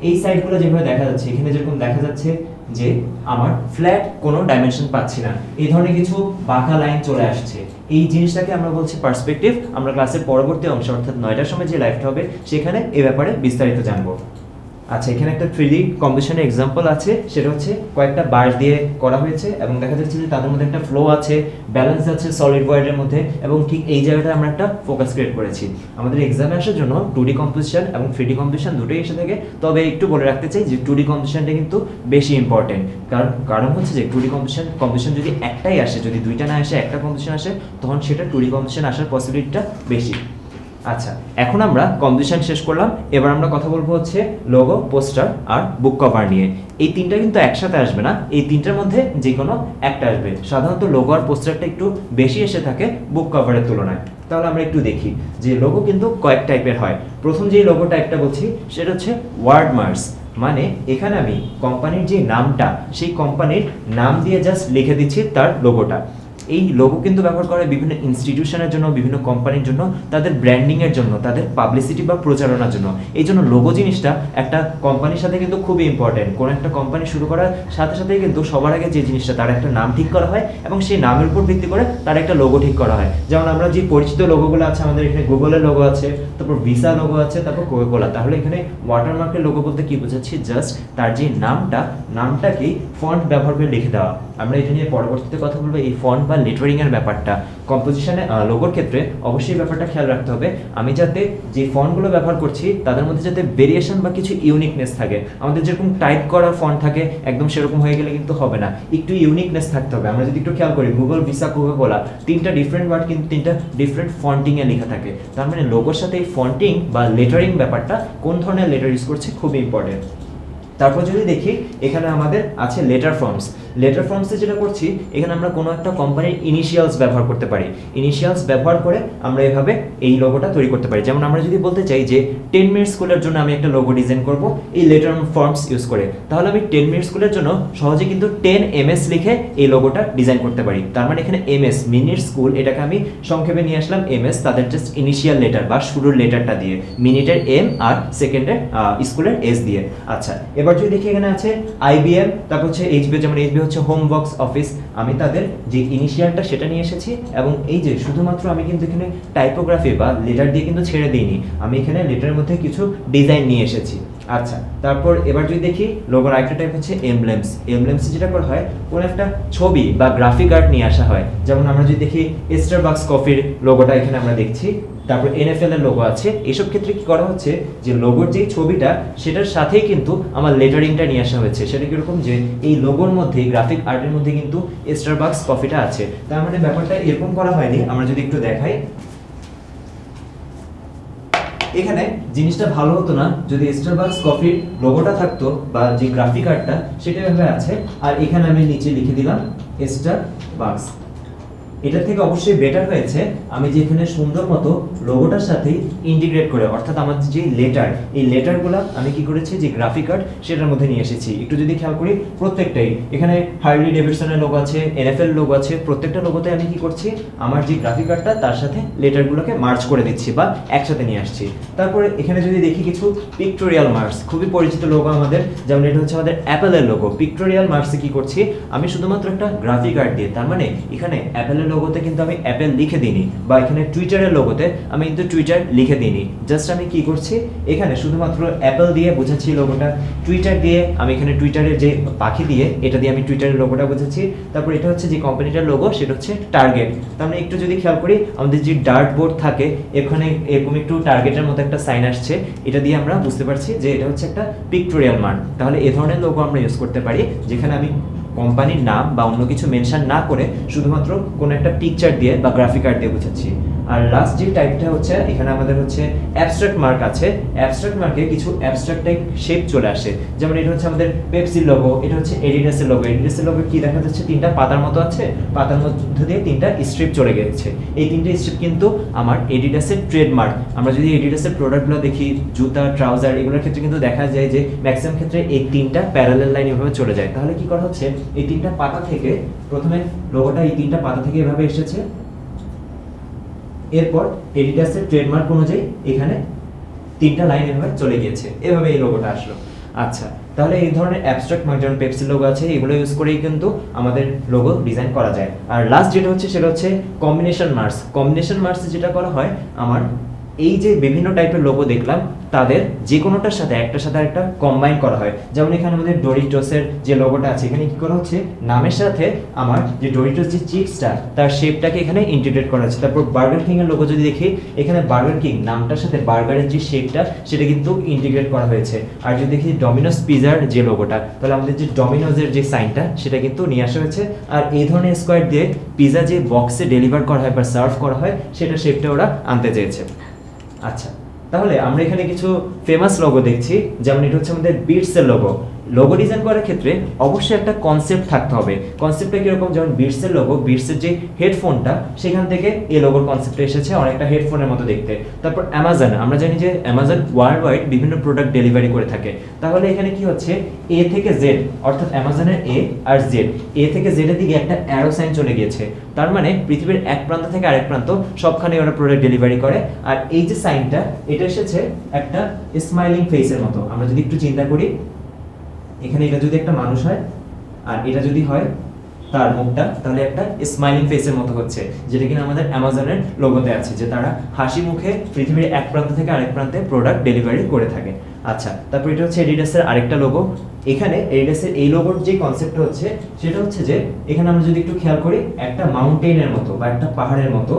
এই সাইডগুলো যেভাবে দেখা যাচ্ছে, এখানে যেরকম দেখা যাচ্ছে যে আমার ফ্ল্যাট কোনো ডাইমেনশন পাচ্ছি না। এই ধরনের কিছু বাঁকা লাইন চলে আসছে। এই জিনিসটাকে আমরা বলছি পার্সপেক্টিভ আমরা ক্লাসের পরবর্তী অংশ, অর্থাৎ নয়টার সময় যে লাইফটা হবে, সেখানে এ ব্যাপারে বিস্তারিত জানব। আচ্ছা এখানে একটা থ্রি ডি কম্পিটিশনের এক্সাম্পল আছে, সেটা হচ্ছে কয়েকটা বার দিয়ে করা হয়েছে এবং দেখা যাচ্ছে যে তাদের মধ্যে একটা ফ্লো আছে ব্যালেন্স আছে সলিড ওয়ার্ডের মধ্যে এবং ঠিক এই জায়গাটা আমরা একটা ফোকাস ক্রিয়েট করেছি। আমাদের এক্সামে আসার জন্য টু ডি কম্পিটিশন এবং থ্রি ডি কম্পিটিশন দুটোই এসে থাকে, তবে একটু বলে রাখতে চাই যে টু ডি কম্পিটিশনটা কিন্তু বেশি ইম্পর্টেন্ট কারণ কারণ হচ্ছে যে টু ডি কম্পিটিশন কম্পিটিশন যদি একটাই আসে, যদি দুইটা না আসে, একটা কম্পিটিশন আসে, তখন সেটা টু ডি কম্পিটিশন আসার পসিবিলিটিটা বেশি। আচ্ছা এখন আমরা কম্পিটিশন শেষ করলাম। এবার আমরা কথা বলব হচ্ছে লোগো পোস্টার আর বুক কভার নিয়ে। এই তিনটা কিন্তু একসাথে আসবে না। এই তিনটার মধ্যে যে কোনো একটা আসবে। সাধারণত লোগো আর পোস্টারটা একটু বেশি এসে থাকে বুক কভারের তুলনায়। তাহলে আমরা একটু দেখি যে লোগো কিন্তু কয়েক টাইপের হয়। প্রথম যে লোগো টাইপটা বলছি, সেটা হচ্ছে ওয়ার্ড মার্স মানে এখানে আমি কোম্পানির যে নামটা, সেই কোম্পানির নাম দিয়ে জাস্ট লিখে দিচ্ছি তার লোগোটা এই লোগো কিন্তু ব্যবহার করা বিভিন্ন ইনস্টিটিউশনের জন্য, বিভিন্ন কোম্পানির জন্য, তাদের ব্র্যান্ডিংয়ের জন্য, তাদের পাবলিসিটি বা প্রচারণার জন্য। এই জন্য লোগো জিনিসটা একটা কোম্পানির সাথে কিন্তু খুবই ইম্পর্টেন্ট কোনো একটা কোম্পানি শুরু করার সাথে সাথে কিন্তু সবার আগে যে জিনিসটা, তার একটা নাম ঠিক করা হয় এবং সেই নামের উপর ভিত্তি করে তার একটা লোগো ঠিক করা হয়। যেমন আমরা যে পরিচিত লোগোগুলো আছে, আমাদের এখানে গুগলের লোগো আছে, তারপর ভিসা লোগো আছে, তারপর কোকোকোলা তাহলে এখানে ওয়াটারমার্কের লোগো বলতে কি বোঝাচ্ছি? জাস্ট তার যে নামটা, নামটাকেই ফন্ট ব্যবহার করে লিখে দেওয়া। আমরা এটা নিয়ে পরবর্তীতে কথা বলব। এই ফন্ট বা লেটারিং এর ব্যাপারটা কম্পোজিশনে লোগোর ক্ষেত্রে অবশ্যই ব্যাপারটা খেয়াল রাখতে হবে। আমি যাতে যে ফন্টগুলো ব্যবহার করছি, তাদের মধ্যে যাতে ভেরিয়েশন বা কিছু ইউনিকনেস থাকে। আমাদের যেরকম টাইপ করা ফন্ট থাকে, একদম সেরকম হয়ে গেলে কিন্তু হবে না। একটু ইউনিকনেস থাকতে হবে। আমরা যদি একটু খেয়াল করি গুগল ভিসা কোকা কোলা তিনটা ডিফারেন্ট ওয়ার্ড কিন্তু তিনটা ডিফারেন্ট ফন্টিংয়ে লেখা থাকে। তার মানে লোগোর সাথে এই ফন্টিং বা লেটারিং ব্যাপারটা কোন ধরনের লেটার ইউজ করছে খুবই ইম্পর্টেন্ট তারপর যদি দেখি, এখানে আমাদের আছে লেটার ফর্মস লেটার ফর্মসে যেটা করছি, এখানে আমরা কোনো একটা কোম্পানির ইনিশিয়ালস ব্যবহার করতে পারি। ইনিশিয়ালস ব্যবহার করে আমরা এভাবে এই লোগোটা তৈরি করতে পারি। যেমন আমরা যদি বলতে চাই যে টেন মিনিট স্কুলের জন্য আমি একটা লোগো ডিজাইন করব, এই লেটার ফর্মস ইউজ করে। তাহলে আমি টেন মিনিট স্কুলের জন্য সহজে কিন্তু টেন এম লিখে এই লোগোটা ডিজাইন করতে পারি। তার মানে এখানে এম এস মিনিট স্কুল এটাকে আমি সংক্ষেপে নিয়ে আসলাম। এম এস তাদের জাস্ট ইনিশিয়াল লেটার বা শুরুর লেটারটা দিয়ে। মিনিটের এম আর সেকেন্ডের স্কুলের এস দিয়ে। আচ্ছা এবার যদি দেখি এখানে আছে আইবিএম তারপর হচ্ছে এইচবিও যেমন এইচবিও হচ্ছে হোম বক্স অফিস আমি তাদের যে ইনিশিয়ালটা সেটা নিয়ে এসেছি এবং এই যে শুধুমাত্র আমি কিন্তু এখানে টাইপোগ্রাফি বা লেটার দিয়ে কিন্তু ছেড়ে দিইনি। আমি এখানে লেটারের মধ্যে কিছু ডিজাইন নিয়ে এসেছি। আচ্ছা তারপর এবার যদি দেখি লোগোর আরেকটা টাইপ হচ্ছে এমব্লেমস এমব্লেমস যেটা করা হয়, কোনো একটা ছবি বা গ্রাফিক আর্ট নিয়ে আসা হয়। যেমন আমরা যদি দেখি স্টারবাক্স কফির লোগোটা এখানে আমরা দেখছি। তারপর এনএফএল এর লোগো আছে। এসব ক্ষেত্রে কি করা হচ্ছে যে লোগোর যে ছবিটা, সেটার সাথেই কিন্তু আমার লেটারিংটা নিয়ে আসা হয়েছে। সেটা কীরকম যে এই লোগোর মধ্যে গ্রাফিক আর্টের মধ্যে কিন্তু স্টারবাক্স কফিটা আছে। তার মানে ব্যাপারটা এরকম করা হয়নি। আমরা যদি একটু দেখাই। এখানে জিনিসটা ভালো হতো না যদি স্টারবাক্স কফির লোগোটা থাকতো বা যে গ্রাফিক আর্টটা সেটা এভাবে আছে। আর এখানে আমি নিচে লিখে দিলাম স্টারবাক্স এটা থেকে অবশ্যই বেটার হয়েছে, আমি যে এখানে সুন্দর মতো লোগোটার সাথে ইন্টিগ্রেট করে, অর্থাৎ আমার যে লেটার এই লেটারগুলো আমি কি করেছি, যে গ্রাফিক আর্ট সেটার মধ্যে নিয়ে এসেছি। একটু যদি খেয়াল করি, প্রত্যেকটাই, এখানে হার্লি ডেভিডসনের লোগো আছে এনএফএল লোগো আছে, প্রত্যেকটা লোগোতে আমি কি করছি, আমার যে গ্রাফিক আর্টটা তার সাথে লেটারগুলোকে মার্চ করে দিচ্ছি বা একসাথে নিয়ে আসছি। তারপরে এখানে যদি দেখি কিছু পিক্টোরিয়াল মার্কস খুবই পরিচিত লোগো আমাদের, যেমন এটা হচ্ছে আমাদের অ্যাপেলের লোগো পিক্টোরিয়াল মার্কসে কি করছি, আমি শুধুমাত্র একটা গ্রাফিক আর্ট দিয়ে, তার মানে এখানে অ্যাপেলের লোগোতে কিন্তু আমি অ্যাপেল লিখে দিইনি বা এখানে টুইটারের লোগোতে আমি কিন্তু টুইটার লিখে দিইনি। জাস্ট আমি কি করছি? এখানে শুধুমাত্র অ্যাপেল দিয়ে বোঝাচ্ছি লোগোটা টুইটার দিয়ে আমি এখানে টুইটারের যে পাখি দিয়ে, এটা দিয়ে আমি টুইটারের লোগোটা বোঝাচ্ছি। তারপর এটা হচ্ছে যে কোম্পানিটার লোগো সেটা হচ্ছে টার্গেট মানে একটু যদি খেয়াল করি, আমাদের যে ডার্ট বোর্ড থাকে, এখানে এরকম একটু টার্গেটের মতো একটা সাইন আসছে। এটা দিয়ে আমরা বুঝতে পারছি যে এটা হচ্ছে একটা পিক্টোরিয়াল মার্ক তাহলে এ ধরনের লোগো আমরা ইউজ করতে পারি, যেখানে আমি কোম্পানির নাম বা অন্য কিছু মেনশন না করে শুধুমাত্র কোনো একটা পিকচার দিয়ে বা গ্রাফিক আর্ট দিয়ে বোঝাচ্ছি। আর লাস্ট যে টাইপটা হচ্ছে, এখানে আমাদের হচ্ছে অ্যাবস্ট্রাক্ট মার্ক আছে। অ্যাবস্ট্রাক্ট মার্কে কিছু অ্যাবস্ট্রাক্ট টাইপ শেপ চলে আসে। যেমন এটা হচ্ছে আমাদের পেপসির লোগো এটা হচ্ছে এডিডাসের লোগো এডিডাসের লোগো কি দেখা যাচ্ছে? তিনটা পাতার মতো আছে। পাতার মধ্যে দিয়ে তিনটা স্ট্রিপ চলে গেছে। এই তিনটে স্ট্রিপ কিন্তু আমার এডিডাসের ট্রেডমার্ক আমরা যদি এডিডাসের প্রোডাক্টগুলো দেখি, জুতা ট্রাউজার এগুলোর ক্ষেত্রে কিন্তু দেখা যায় যে ম্যাক্সিমাম ক্ষেত্রে এই তিনটা প্যারালাল লাইন এভাবে চলে যায়। তাহলে কি করা হচ্ছে? এই তিনটা পাতা থেকে প্রথমে লোগোটা এই তিনটা পাতা থেকে এভাবে এসেছে। এরপর এডিডাসের ট্রেডমার্ক অনুযায়ী এখানে তিনটা লাইন এভাবে চলে গিয়েছে। এভাবে এই লোগোটা আসলো। আচ্ছা তাহলে এই ধরনের অ্যাবস্ট্রাক্ট মার্ক যেমন পেপসি লোগো আছে, এগুলো ইউজ করেই কিন্তু আমাদের লোগো ডিজাইন করা যায়। আর লাস্ট যেটা হচ্ছে, সেটা হচ্ছে কম্বিনেশন মার্কস কম্বিনেশন মার্কস যেটা করা হয়, আমার এই যে বিভিন্ন টাইপের লোগো দেখলাম তাদের যে কোনোটার সাথে একটার সাথে একটা কম্বাইন করা হয়। যেমন এখানে আমাদের ডোরিটোসের যে লোগোটা আছে, এখানে কি করা হচ্ছে? নামের সাথে আমার যে ডোরিটোস যে চিপসটা তার শেপটাকে এখানে ইন্টিগ্রেট করা হচ্ছে। তারপর বার্গার কিং এর লোগো যদি দেখি, এখানে বার্গার কিং নামটার সাথে বার্গারের যে শেপটা সেটা কিন্তু ইন্টিগ্রেট করা হয়েছে। আর যদি দেখি ডমিনোস পিজার যে লোগোটা তাহলে আমাদের যে ডমিনোজের যে সাইনটা সেটা কিন্তু নিয়ে আসা হয়েছে। আর এই ধরনের স্কোয়ার দিয়ে পিজা যে বক্সে ডেলিভার করা হয় বা সার্ভ করা হয় সেটা শেপটা ওরা আনতে চেয়েছে। আচ্ছা। তাহলে আমরা এখানে কিছু ফেমাস লোগো দেখছি যেমন এটা হচ্ছে আমাদের বিটসের লোগো লোগো ডিজাইন করার ক্ষেত্রে অবশ্যই একটা কনসেপ্ট থাকতে হবে। কনসেপ্টটা কীরকম? যেমন বিটসের লোগো বিটসের যে হেডফোনটা সেখান থেকে এই লোগোর কনসেপ্টটা এসেছে অনেকটা হেডফোনের মতো দেখতে। তারপর অ্যামাজন আমরা জানি যে অ্যামাজন ওয়ার্ল্ড ওয়াইড বিভিন্ন প্রোডাক্ট ডেলিভারি করে থাকে। তাহলে এখানে কি হচ্ছে? এ থেকে জেড অর্থাৎ অ্যামাজনের এ আর জেড এ থেকে জেডের দিকে একটা অ্যারো সাইন চলে গিয়েছে। তার মানে পৃথিবীর এক প্রান্ত থেকে আরেক প্রান্ত সবখানে ওরা প্রোডাক্ট ডেলিভারি করে। আর এই যে সাইনটা এটা এসেছে একটা স্মাইলিং ফেসের মতো। আমরা যদি একটু চিন্তা করি এখানে এটা যদি একটা মানুষ হয়, আর এটা যদি হয় তার মুখটা, তাহলে একটা স্মাইলিং ফেসের মতো হচ্ছে, যেটা কিনা আমাদের অ্যামাজনের লোগোতে আছে, যে তারা হাসি মুখে পৃথিবীর এক প্রান্ত থেকে আরেক প্রান্তে প্রোডাক্ট ডেলিভারি করে থাকে। আচ্ছা তারপর এটা হচ্ছে এডিডাসের আরেকটা লোগো এখানে এডিডাসের এই লোগোর যে কনসেপ্টটা হচ্ছে, সেটা হচ্ছে যে, এখানে আমরা যদি একটু খেয়াল করি, একটা মাউন্টেনের মতো বা একটা পাহাড়ের মতো,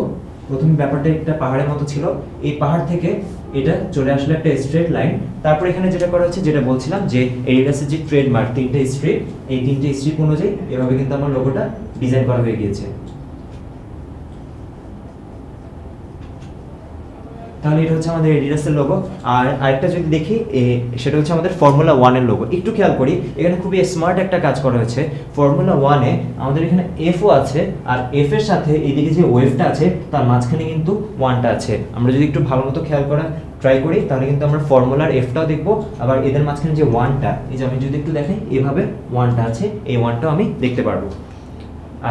প্রথম ব্যাপারটা একটা পাহাড়ের মতো ছিল, এই পাহাড় থেকে এটা চলে আসলে একটা স্ট্রেট লাইন তারপর এখানে যেটা করা হচ্ছে, যেটা বলছিলাম যে এডিডাসের যে ট্রেডমার্ক তিনটে স্ট্রিপ এই তিনটে স্ট্রিপ অনুযায়ী এভাবে কিন্তু আমার লোগোটা ডিজাইন করা হয়ে গিয়েছে। তাহলে এটা হচ্ছে আমাদের এডিডাসের লোগো আর আরেকটা যদি দেখি সেটা হচ্ছে আমাদের ফর্মুলা ওয়ানের লোগো একটু খেয়াল করি, এখানে খুবই স্মার্ট একটা কাজ করা হয়েছে। ফর্মুলা ওয়ানে আমাদের এখানে এফও আছে, আর এফ এর সাথে এদিকে যে ওয়েভটা আছে, তার মাঝখানে কিন্তু ওয়ানটা আছে। আমরা যদি একটু ভালো মতো খেয়াল করা ট্রাই করি, তাহলে কিন্তু আমরা ফর্মুলার এফটাও দেখব। আবার এদের মাঝখানে যে ওয়ানটা এই যে আমি যদি একটু দেখাই এভাবে ওয়ানটা আছে, এই ওয়ানটাও আমি দেখতে পারব।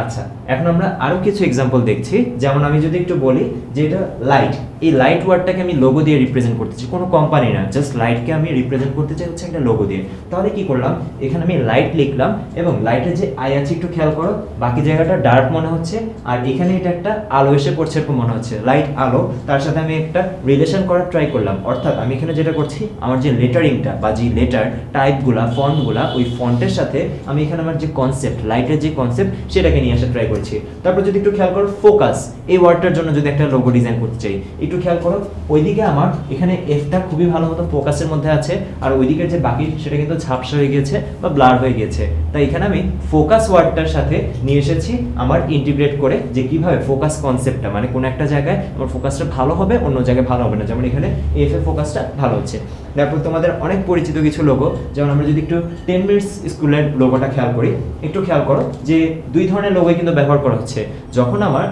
আচ্ছা এখন আমরা আরও কিছু এক্সাম্পল দেখছি। যেমন আমি যদি একটু বলি যে এটা লাইট এই লাইট ওয়ার্ডটাকে আমি লোগো দিয়ে রিপ্রেজেন্ট করতে চাই, কোনো কোম্পানি না জাস্ট লাইটকে আমি রিপ্রেজেন্ট করতে চাই হচ্ছে একটা লোগো দিয়ে। তাহলে কি করলাম? এখানে আমি লাইট লিখলাম এবং লাইটের যে আই আছে একটু খেয়াল করো, বাকি জায়গাটা ডার্ক মনে হচ্ছে, আর এখানে এটা একটা আলো এসে পড়ছে এরকম মনে হচ্ছে লাইট আলো। তার সাথে আমি একটা রিলেশন করার ট্রাই করলাম। অর্থাৎ আমি এখানে যেটা করছি, আমার যে লেটারিংটা বা যে লেটার টাইপগুলা ফন্টগুলা ওই ফন্টের সাথে আমি এখানে আমার যে কনসেপ্ট লাইটের যে কনসেপ্ট সেটাকে নিয়ে আসার ট্রাই করছি। তারপর যদি একটু খেয়াল করো ফোকাস এই ওয়ার্ডটার জন্য যদি একটা লোগো ডিজাইন করতে চাই একটু খেয়াল করো, ওইদিকে আমার এখানে এফটা খুবই ভালো মতো ফোকাসের মধ্যে আছে, আর ওইদিকে যে বাকি সেটা কিন্তু ঝাপসা হয়ে গিয়েছে বা ব্লার হয়ে গিয়েছে। তাই এখানে আমি ফোকাস ওয়ার্ডটার সাথে নিয়ে এসেছি আমার ইন্টিগ্রেট করে যে কীভাবে ফোকাস কনসেপ্টটা মানে কোনো একটা জায়গায় আমার ফোকাসটা ভালো হবে, অন্য জায়গায় ভালো হবে না। যেমন এখানে এফ এ ফোকাসটা ভালো হচ্ছে। তারপর তোমাদের অনেক পরিচিত কিছু লোগো যেমন আমরা যদি একটু টেন মিনিটস স্কুলের লোগোটা খেয়াল করি, একটু খেয়াল করো যে দুই ধরনের লোগোই কিন্তু ব্যবহার করা হচ্ছে। যখন আমার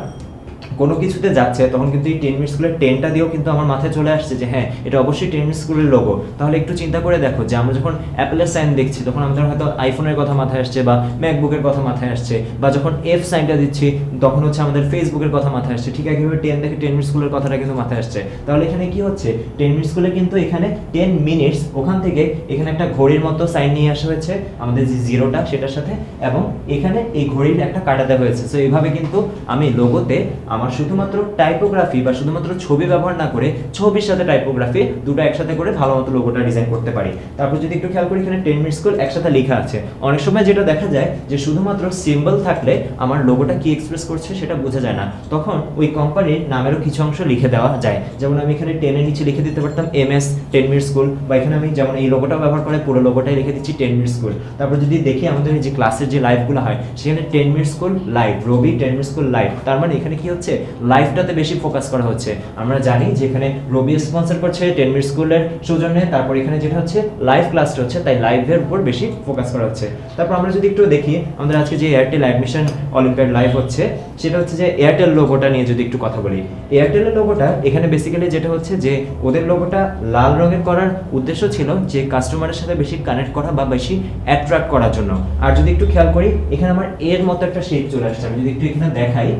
কোনো কিছুতে যাচ্ছে, তখন কিন্তু এই টেন মিনিট স্কুলের টেনটা দিয়েও কিন্তু আমার মাথায় চলে আসছে যে হ্যাঁ এটা অবশ্যই টেন মিনিট স্কুলের লোগো তাহলে একটু চিন্তা করে দেখো যে আমরা যখন অ্যাপেলের সাইন দেখছি, তখন আমাদের হয়তো আইফোনের কথা মাথায় আসছে বা ম্যাকবুকের কথা মাথায় আসছে বা যখন এফ সাইনটা দিচ্ছি, তখন হচ্ছে আমাদের ফেসবুকের কথা মাথায় আসছে। ঠিক একইভাবে টেন দেখে টেন মিনিট স্কুলের কথাটা কিন্তু মাথায় আসছে। তাহলে এখানে কি হচ্ছে? টেন মিনিট স্কুলে কিন্তু এখানে টেন মিনিটস ওখান থেকে এখানে একটা ঘড়ির মতো সাইন নিয়ে আসা হয়েছে, আমাদের যে জিরোটা সেটার সাথে, এবং এখানে এই ঘড়ির একটা কাটা দেওয়া হয়েছে। সো এইভাবে কিন্তু আমি লোগোতে আমার শুধুমাত্র টাইপোগ্রাফি বা শুধুমাত্র ছবি ব্যবহার না করে ছবির সাথে টাইপোগ্রাফি দুটো একসাথে করে ভালো মতো লোগোটা ডিজাইন করতে পারি। তারপর যদি একটু খেয়াল করি, এখানে টেন মিনিট স্কুল একসাথে লেখা আছে। অনেক সময় যেটা দেখা যায় যে শুধুমাত্র সিম্বল থাকলে আমার লোগোটা কি এক্সপ্রেস করছে সেটা বোঝা যায় না। তখন ওই কোম্পানির নামেরও কিছু অংশ লিখে দেওয়া যায়। যেমন আমি এখানে টেনের নিচে লিখে দিতে পারতাম M S ten minute school বা এখানে আমি যেমন এই লোগোটা ব্যবহার করে, পুরো লোগোটাই লিখে দিচ্ছি টেন মিনিট স্কুল তারপর যদি দেখি আমাদের যে ক্লাসের যে লাইভগুলো হয়, সেখানে ten minute school live Robi ten minute school live তার মানে এখানে কি হচ্ছে লাইভটাতে বেশি ফোকাস করা হচ্ছে। আমরা জানি যে এখানে রবি স্পন্সর করছে টেন মিনিট স্কুলের সৌজন্যে তারপর এখানে যেটা হচ্ছে লাইভ ক্লাসটা হচ্ছে, তাই লাইভের উপর বেশি ফোকাস করা হচ্ছে। তারপর আমরা যদি একটু দেখি, আমাদের আজকে যে এয়ারটেল অ্যাডমিশন অলিম্পিয়াড লাইভ হচ্ছে, সেটা হচ্ছে যে এয়ারটেল লোগোটা নিয়ে যদি একটু কথা বলি। এয়ারটেলের লোগোটা এখানে বেসিক্যালি যেটা হচ্ছে যে, ওদের লোগোটা লাল রঙের করার উদ্দেশ্য ছিল যে কাস্টমারের সাথে বেশি কানেক্ট করা বা বেশি অ্যাট্রাক্ট করার জন্য। আর যদি একটু খেয়াল করি, এখানে আমার এর মতো একটা শেপ চলে আসছে। আমি যদি একটু এখানে দেখাই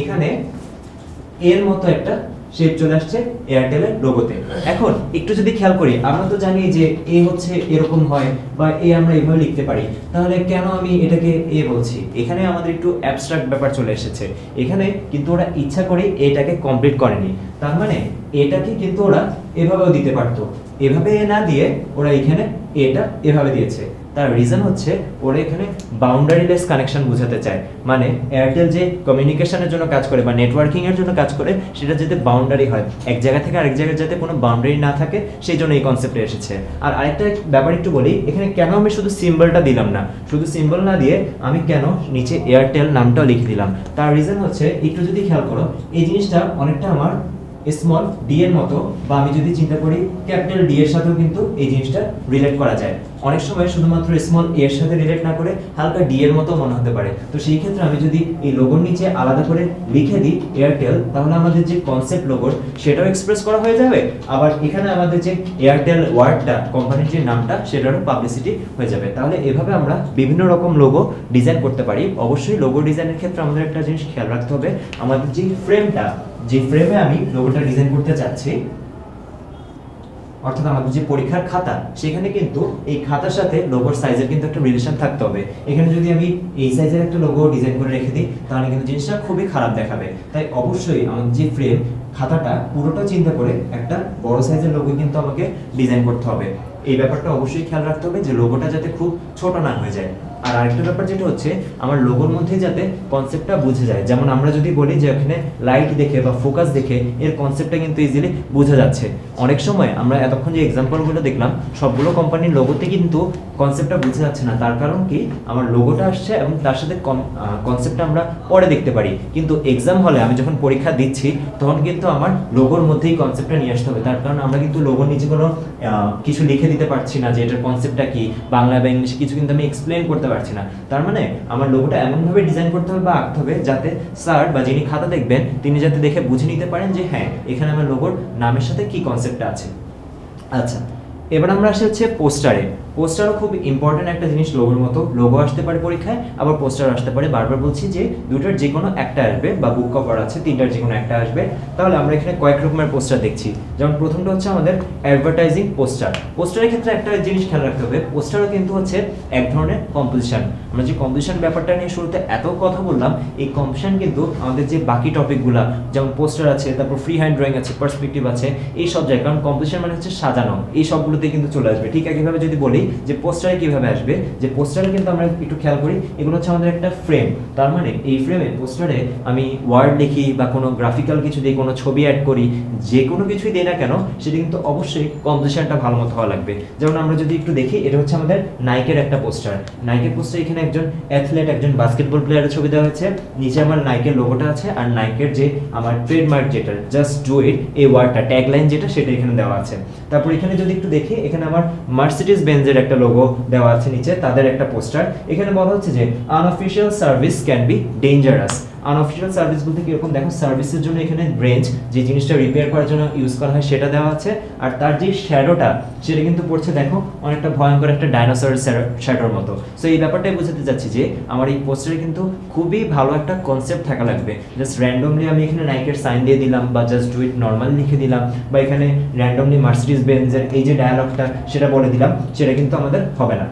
এখানে এর মতো একটা শেপ চলে আসছে এয়ারটেলের লোগোতে এখন, একটু যদি খেয়াল করি, আমরা তো জানি যে এ হচ্ছে এরকম হয় বা এ আমরা এভাবে লিখতে পারি। তাহলে কেন আমি এটাকে এ বলছি? এখানে আমাদের একটু অ্যাবস্ট্রাক্ট ব্যাপার চলে এসেছে। এখানে কিন্তু ওরা ইচ্ছা করে এটাকে কমপ্লিট করেনি। তার মানে এটাকে কিন্তু ওরা এভাবেও দিতে পারতো। এভাবে না দিয়ে ওরা এখানে এটা এভাবে দিয়েছে। তার রিজন হচ্ছে ওরা এখানে বাউন্ডারিলেস কানেকশন বোঝাতে চায়। মানে এয়ারটেল যে কমিউনিকেশনের জন্য কাজ করে বা নেটওয়ার্কিং এর জন্য কাজ করে, সেটা যাতে বাউন্ডারি হয়। এক জায়গা থেকে আরেক জায়গায় যাতে কোনো বাউন্ডারি না থাকে, সেই জন্য এই কনসেপ্টে এসেছে। আর আরেকটা ব্যাপার একটু বলি, এখানে কেন আমি শুধু সিম্বলটা দিলাম না? শুধু সিম্বল না দিয়ে আমি কেন নিচে এয়ারটেল নামটাও লিখে দিলাম? তার রিজন হচ্ছে, একটু যদি খেয়াল করো, এই জিনিসটা অনেকটা আমার স্মল ডি এর মতো বা আমি যদি চিন্তা করি ক্যাপিটাল ডি এর সাথেও কিন্তু এই জিনিসটা রিলেট করা যায়। অনেক সময় শুধুমাত্র স্মল এর সাথে রিলেট না করে হালকা ডি এর মতো মনে হতে পারে। তো সেই ক্ষেত্রে আমি যদি এই লোগোর নিচে আলাদা করে লিখে দিই এয়ারটেল তাহলে আমাদের যে কনসেপ্ট লোগোর সেটাও এক্সপ্রেস করা হয়ে যাবে। আবার এখানে আমাদের যে এয়ারটেল ওয়ার্ডটা কোম্পানির যে নামটা, সেটারও পাবলিসিটি হয়ে যাবে। তাহলে এভাবে আমরা বিভিন্ন রকম লোগো ডিজাইন করতে পারি। অবশ্যই লোগো ডিজাইনের ক্ষেত্রে আমাদের একটা জিনিস খেয়াল রাখতে হবে। আমাদের যে ফ্রেমটা যে ফ্রেমে আমি লোগোটা ডিজাইন করতে চাচ্ছি অর্থাৎ আমাদের যে পরীক্ষার খাতা, সেখানে কিন্তু এই খাতার সাথে লোগোর সাইজের কিন্তু একটা রিলেশন থাকতে হবে। এখানে যদি আমি এই সাইজের একটা লোগো ডিজাইন করে রেখে দিই, তাহলে কিন্তু জিনিসটা খুবই খারাপ দেখাবে। তাই অবশ্যই আমাদের যে ফ্রেম খাতাটা পুরোটা চিন্তা করে একটা বড় সাইজের লোগো কিন্তু আমাকে ডিজাইন করতে হবে। এই ব্যাপারটা অবশ্যই খেয়াল রাখতে হবে যে লোগোটা যাতে খুব ছোট না হয়ে যায়। আর আরেকটা ব্যাপার যেটা হচ্ছে, আমার লোগোর মধ্যে যাতে কনসেপ্টটা বুঝে যায়। যেমন আমরা যদি বলি যে এখানে লাইট দেখে বা ফোকাস দেখে, এর কনসেপ্টটা কিন্তু ইজিলি বোঝা যাচ্ছে। অনেক সময় আমরা এতক্ষণ যে এক্সাম্পলগুলো দেখলাম, সবগুলো কোম্পানির লোগোতে কিন্তু কনসেপ্টটা বুঝে যাচ্ছে না। তার কারণ কি? আমার লোগোটা আসছে এবং তার সাথে কনসেপ্টটা আমরা পরে দেখতে পারি। কিন্তু এক্সাম হলে আমি যখন পরীক্ষা দিচ্ছি, তখন কিন্তু আমার লোগোর মধ্যেই কনসেপ্টটা নিয়ে আসতে হবে। তার কারণ আমরা কিন্তু লোগোর নিচে কোনো কিছু লিখে দিতে পারছি না যে এটার কনসেপ্টটা কি। বাংলা বা ইংলিশে কিছু কিন্তু আমি এক্সপ্লেন করতে পারছি না। তার মানে আমার লোগোটা এমনভাবে ডিজাইন করতে হবে বা আঁকতে হবে যাতে স্যার বা যিনি খাতা দেখবেন, তিনি যাতে দেখে বুঝে নিতে পারেন যে হ্যাঁ এখানে আমার লোগোর নামের সাথে কি কনসেপ্টটা আছে। আচ্ছা এবার আমরা আসি হচ্ছে পোস্টারে পোস্টারও খুব ইম্পর্টেন্ট একটা জিনিস লোগোর মতো। লোগো আসতে পারে পরীক্ষায়, আবার পোস্টার আসতে পারে। বারবার বলছি যে দুটার যে কোনো একটা আসবে বা বুক কভার আছে, তিনটার যে কোনো একটা আসবে। তাহলে আমরা এখানে কয়েক রকমের পোস্টার দেখছি। যেমন প্রথমটা হচ্ছে আমাদের অ্যাডভার্টাইজিং পোস্টার পোস্টারের ক্ষেত্রে একটা জিনিস খেয়াল রাখতে হবে পোস্টারও কিন্তু হচ্ছে এক ধরনের কম্পোজিশন আমরা যে কম্পোজিশন ব্যাপারটা নিয়ে শুরুতে এত কথা বললাম, এই কম্পোজিশন কিন্তু আমাদের যে বাকি টপিকগুলো যেমন পোস্টার আছে, তারপর ফ্রি হ্যান্ড ড্রয়িং আছে পার্সপেক্টিভ আছে, এই সব জায়গায়। কারণ কম্পোজিশন মানে হচ্ছে সাজানো, এই সবগুলোতে কিন্তু চলে আসবে। ঠিক একইভাবে যদি বলি যে পোস্টারে কীভাবে আসবে, যে পোস্টারে কিন্তু আমরা একটু খেয়াল করি, এগুলো হচ্ছে আমাদের একটা ফ্রেম তার মানে এই ফ্রেমে পোস্টারে আমি ওয়ার্ড লিখি বা কোনো গ্রাফিক্যাল কিছু দিই কোনো ছবি অ্যাড করি, যে কোনো কিছুই দিই না কেন, সেটা কিন্তু অবশ্যই কম্পোজিশনটা ভালো মতো হওয়া লাগবে। যেমন আমরা যদি একটু দেখি, এটা হচ্ছে আমাদের নাইকের একটা পোস্টার নাইকের পোস্টার এখানে একজন অ্যাথলেট একজন বাস্কেটবল প্লেয়ারের ছবি দেওয়া হয়েছে। নিচে আমার নাইকের লোগোটা আছে আর নাইকের যে আমার ট্রেডমার্ক যেটা জাস্ট ডু ইট এই ওয়ার্ডটা ট্যাগলাইন যেটা, সেটা এখানে দেওয়া আছে। তারপর এখানে যদি একটু দেখি, এখানে আমার মার্সিডিস বেঞ্জের একটা লোগো দেওয়া আছে নিচে, তাদের একটা পোস্টার এখানে বলা হচ্ছে যে unofficial service can be dangerous unofficial service বলতে কীরকম দেখো সার্ভিসের জন্য এখানে রেঞ্জ যে জিনিসটা রিপেয়ার করার জন্য ইউজ করা হয় সেটা দেওয়া আছে। আর তার যে শ্যাডোটা সেটা কিন্তু পড়ছে, দেখো, অনেকটা ভয়ঙ্কর একটা ডাইনোসর শ্যাডোর মতো। সো এই ব্যাপারটাই বোঝাতে চাচ্ছি যে, আমার এই পোস্টারে কিন্তু খুবই ভালো একটা কনসেপ্ট থাকা লাগবে। জাস্ট র্যান্ডমলি আমি এখানে নাইকের সাইন দিয়ে দিলাম, বা জাস্ট ডু ইট নর্মাল লিখে দিলাম, বা এখানে র্যান্ডমলি মার্সিডিজ বেঞ্জের এই যে ডায়ালগটা সেটা বলে দিলাম, সেটা কিন্তু আমাদের হবে না।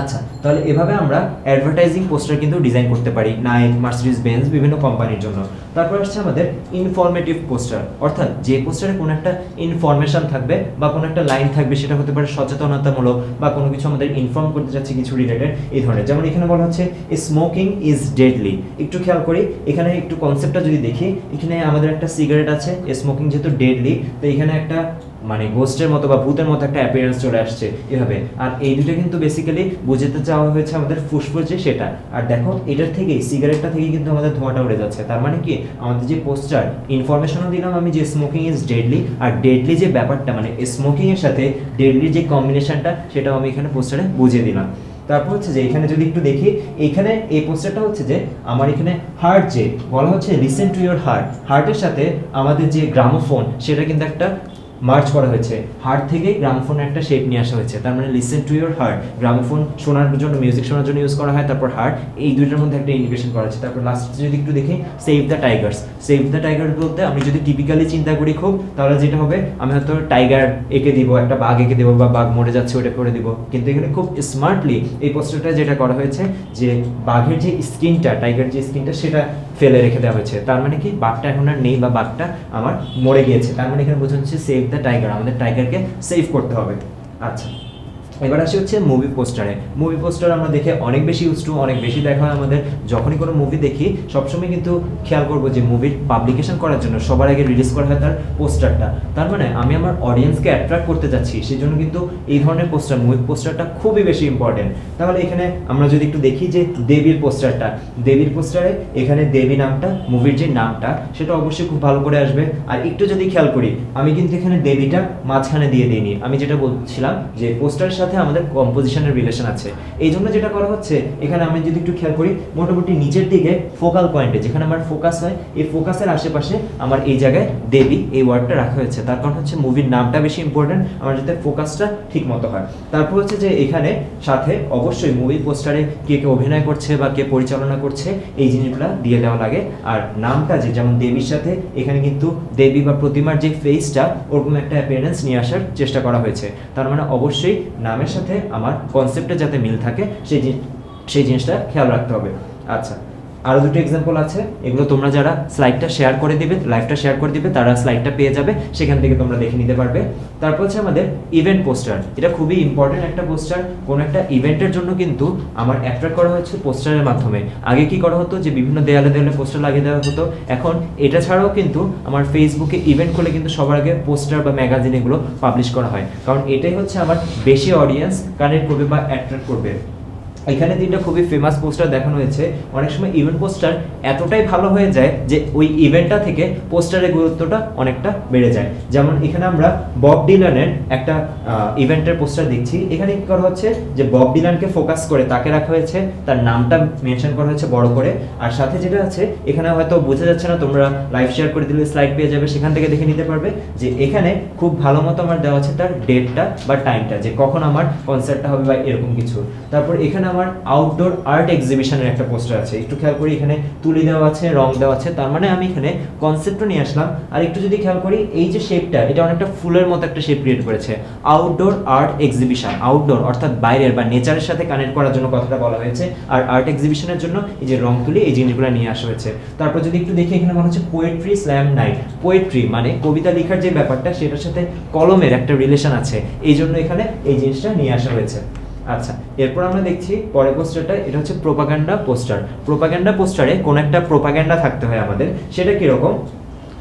আচ্ছা তাহলে এভাবে আমরা অ্যাডভার্টাইজিং পোস্টার কিন্তু ডিজাইন করতে পারি নাইক মার্সিডিজ বেঞ্জ বিভিন্ন কোম্পানির জন্য। তারপর আসছে আমাদের ইনফরমেটিভ পোস্টার অর্থাৎ যে পোস্টারে কোনো একটা ইনফরমেশন থাকবে বা কোনো একটা লাইন থাকবে, সেটা হতে পারে সচেতনতামূলক বা কোনো কিছু আমাদের ইনফর্ম করতে চাচ্ছি কিছু রিলেটেড এই ধরনের। যেমন এখানে বলা হচ্ছে স্মোকিং ইজ ডেডলি একটু খেয়াল করি, এখানে একটু কনসেপ্টটা যদি দেখি, এখানে আমাদের একটা সিগারেট আছে স্মোকিং যেহেতু ডেডলি তো এখানে একটা মানে গোস্টের মতো বা ভূতের মতো একটা অ্যাপিয়ারেন্স চলে আসছে এভাবে। আর এই দুটো কিন্তু বেসিক্যালি বুঝতে চাওয়া হয়েছে আমাদের ফুসফুস সেটা। আর দেখো, এটার থেকেই সিগারেটটা থেকে কিন্তু আমাদের ধোঁয়াটা উড়ে যাচ্ছে। তার মানে কি? আমাদের যে পোস্টার ইনফরমেশনও দিলাম আমি যে স্মোকিং ইজ ডেডলি আর ডেডলি যে ব্যাপারটা মানে স্মোকিং এর সাথে ডেডলির যে কম্বিনেশনটা সেটাও আমি এখানে পোস্টারে বুঝিয়ে দিলাম। তারপর হচ্ছে যে, এখানে যদি একটু দেখি, এখানে এই পোস্টারটা হচ্ছে যে, আমার এখানে হার্ট যে, বলা হচ্ছে লিসেন টু ইয়োর হার্ট হার্টের সাথে আমাদের যে গ্রামোফোন সেটা কিন্তু একটা মার্চ করা হয়েছে। হার্ট থেকে গ্রামোফোনের একটা শেপ নিয়ে আসা হয়েছে। তার মানে listen to your heart gramophone শোনার জন্য মিউজিক শোনার জন্য ইউজ করা হয়, তারপর হার্ট এই দুইটার মধ্যে একটা ইন্ডিকেশন করা হয়েছে। তারপর লাস্ট যদি একটু দেখি save the tigers save the tiger বলতে আমি যদি টিপিক্যালি চিন্তা করি খুব, তাহলে যেটা হবে, আমি হয়তো টাইগার এঁকে দিব, একটা বাঘ এঁকে দেবো বা বাঘ মরে যাচ্ছে ওটা করে দিব। কিন্তু এখানে খুব স্মার্টলি এই পোস্টারটা যেটা করা হয়েছে, যে বাঘের যে স্কিনটা টাইগার যে স্কিনটা সেটা ফেলে রেখে দেওয়া হয়েছে। তার মানে কি? বাঘটা এখন আর নেই বা বাঘটা আমার মরে গিয়েছে। তার মানে এখানে বোঝা হচ্ছে সেভ দ্য টাইগার আমাদের টাইগারকে সেভ করতে হবে। আচ্ছা। এবার আসি হচ্ছে মুভি পোস্টারে মুভি পোস্টার আমরা দেখে অনেক বেশি ইউজ টু অনেক বেশি দেখা হয় আমাদের। যখনই কোনো মুভি দেখি, সবসময় কিন্তু খেয়াল করব যে মুভির পাবলিকেশন করার জন্য সবার আগে রিলিজ করা হয় তার পোস্টারটা তার মানে আমি আমার অডিয়েন্সকে অ্যাট্রাক্ট করতে চাচ্ছি সেই জন্য কিন্তু এই ধরনের পোস্টার মুভি পোস্টারটা খুবই বেশি ইম্পর্টেন্ট তাহলে এখানে আমরা যদি একটু দেখি যে দেবীর পোস্টারটা দেবীর পোস্টারে এখানে দেবী নামটা মুভির যে নামটা, সেটা অবশ্যই খুব ভালো করে আসবে। আর একটু যদি খেয়াল করি, আমি কিন্তু এখানে দেবীটা মাঝখানে দিয়ে দিইনি। আমি যেটা বলছিলাম যে পোস্টারের সাথে সাথে আমাদের কম্পোজিশনের রিলেশন আছে। এই জন্য যেটা করা হচ্ছে, এখানে আমি যদি একটু খেয়াল করি, মোটামুটি নিচের দিকে ফোকাল পয়েন্টে যেখানে আমার ফোকাস হয়, এই ফোকাসের আশেপাশে আমার এই জায়গায় দেবী এই ওয়ার্ডটা রাখা হয়েছে। তার কারণ হচ্ছে মুভির নামটা বেশি ইম্পর্টেন্ট আমার যাতে ফোকাসটা ঠিক মতো হয়। তারপর হচ্ছে যে এখানে সাথে অবশ্যই মুভি পোস্টারে কে কে অভিনয় করছে বা কে পরিচালনা করছে, এই জিনিসগুলো দিয়ে দেওয়া লাগে। আর নামটা যে, যেমন দেবীর সাথে, এখানে কিন্তু দেবী বা প্রতিমার যে ফেসটা ওরকম একটা অ্যাপিয়ারেন্স নিয়ে আসার চেষ্টা করা হয়েছে। তার মানে অবশ্যই নামের সাথে আমার কনসেপ্টে যাতে মিল থাকে সেই সেই জিনিসটা খেয়াল রাখতে হবে। আচ্ছা। আরও দুটো এক্সাম্পল আছে। এগুলো তোমরা যারা স্লাইডটা শেয়ার করে দিবে লাইভটা শেয়ার করে দিবে, তারা স্লাইডটা পেয়ে যাবে, সেখান থেকে তোমরা দেখে নিতে পারবে। তারপর হচ্ছে আমাদের ইভেন্ট পোস্টার এটা খুবই ইম্পর্টেন্ট একটা পোস্টার কোনো একটা ইভেন্টের জন্য কিন্তু আমার অ্যাট্রাক্ট করা হচ্ছে পোস্টারের মাধ্যমে। আগে কি করা হতো যে বিভিন্ন দেয়ালে দেয়ালে পোস্টার লাগিয়ে দেওয়া হতো। এখন এটা ছাড়াও কিন্তু আমার ফেসবুকে ইভেন্ট করলে কিন্তু সবার আগে পোস্টার বা ম্যাগাজিন এগুলো পাবলিশ করা হয়। কারণ এটাই হচ্ছে আমার বেশি অডিয়েন্স কানেক্ট করবে বা অ্যাট্রাক্ট করবে। এখানে তিনটা খুবই ফেমাস পোস্টার দেখানো হয়েছে। অনেক সময় ইভেন্ট পোস্টার এতটাই ভালো হয়ে যায় যে ওই ইভেন্টটা থেকে পোস্টারের গুরুত্বটা অনেকটা বেড়ে যায়। যেমন এখানে আমরা বব ডিলানের একটা ইভেন্টের পোস্টার দেখছি। এখানে কি করা হচ্ছে যে বব ডিলানকে ফোকাস করে তাকে রাখা হয়েছে, তার নামটা মেনশন করা হয়েছে বড় করে। আর সাথে যেটা আছে, এখানে হয়তো বোঝা যাচ্ছে না, তোমরা লাইভ শেয়ার করে দিলে স্লাইড পেয়ে যাবে, সেখান থেকে দেখে নিতে পারবে যে এখানে খুব ভালো মতো আমার দেওয়া আছে তার ডেটটা বা টাইমটা যে কখন আমার কনসার্টটা হবে বা এরকম কিছু। তারপর এখানে আমার আউটডোর আর্ট এক্সিবিশনের একটা পোস্টার আছে। একটু খেয়াল করি, এখানে তুলি দেওয়া আছে, রং দেওয়া আছে, তার মানে আমি এখানে কনসেপ্টও নিয়ে আসলাম। আর একটু যদি খেয়াল করি, এই যে শেপটা এটা অনেকটা ফুলের মতো একটা শেপ ক্রিয়েট করেছে। আউটডোর আর্ট এক্সিবিশন আউটডোর অর্থাৎ বাইরের বা নেচারের সাথে কানেক্ট করার জন্য কথাটা বলা হয়েছে। আর আর্ট এক্সিবিশনের জন্য এই যে রং তুলি, এই জিনিসগুলো নিয়ে আসা হয়েছে। তারপর যদি একটু দেখি, এখানে মনে হচ্ছে পোয়েট্রি স্ল্যাম নাইট পোয়েট্রি মানে কবিতা লেখার যে ব্যাপারটা, সেটার সাথে কলমের একটা রিলেশন আছে। এই জন্য এখানে এই জিনিসটা নিয়ে আসা হয়েছে। আচ্ছা এরপর আমরা দেখছি পরের পোস্টারটা এটা হচ্ছে প্রোপাগান্ডা পোস্টার প্রোপাগান্ডা পোস্টারে কোন একটা প্রোপাগান্ডা থাকতে হয় আমাদের, সেটা কীরকম?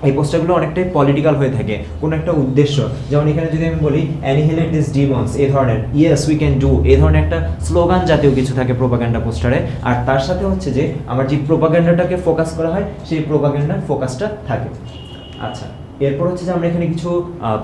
এই পোস্টারগুলো অনেকটাই পলিটিক্যাল হয়ে থাকে, কোনো একটা উদ্দেশ্য। যেমন এখানে যদি আমি বলি অ্যানিহিলেট দিস ডিমন্স এই ধরনের ইয়েস উই ক্যান ডু এই ধরনের একটা স্লোগান জাতীয় কিছু থাকে প্রোপাগান্ডা পোস্টারে আর তার সাথে হচ্ছে যে, আমার যে প্রোপাগান্ডাটাকে ফোকাস করা হয়, সেই প্রোপাগান্ডার ফোকাসটা থাকে। আচ্ছা এরপর হচ্ছে যে আমরা এখানে কিছু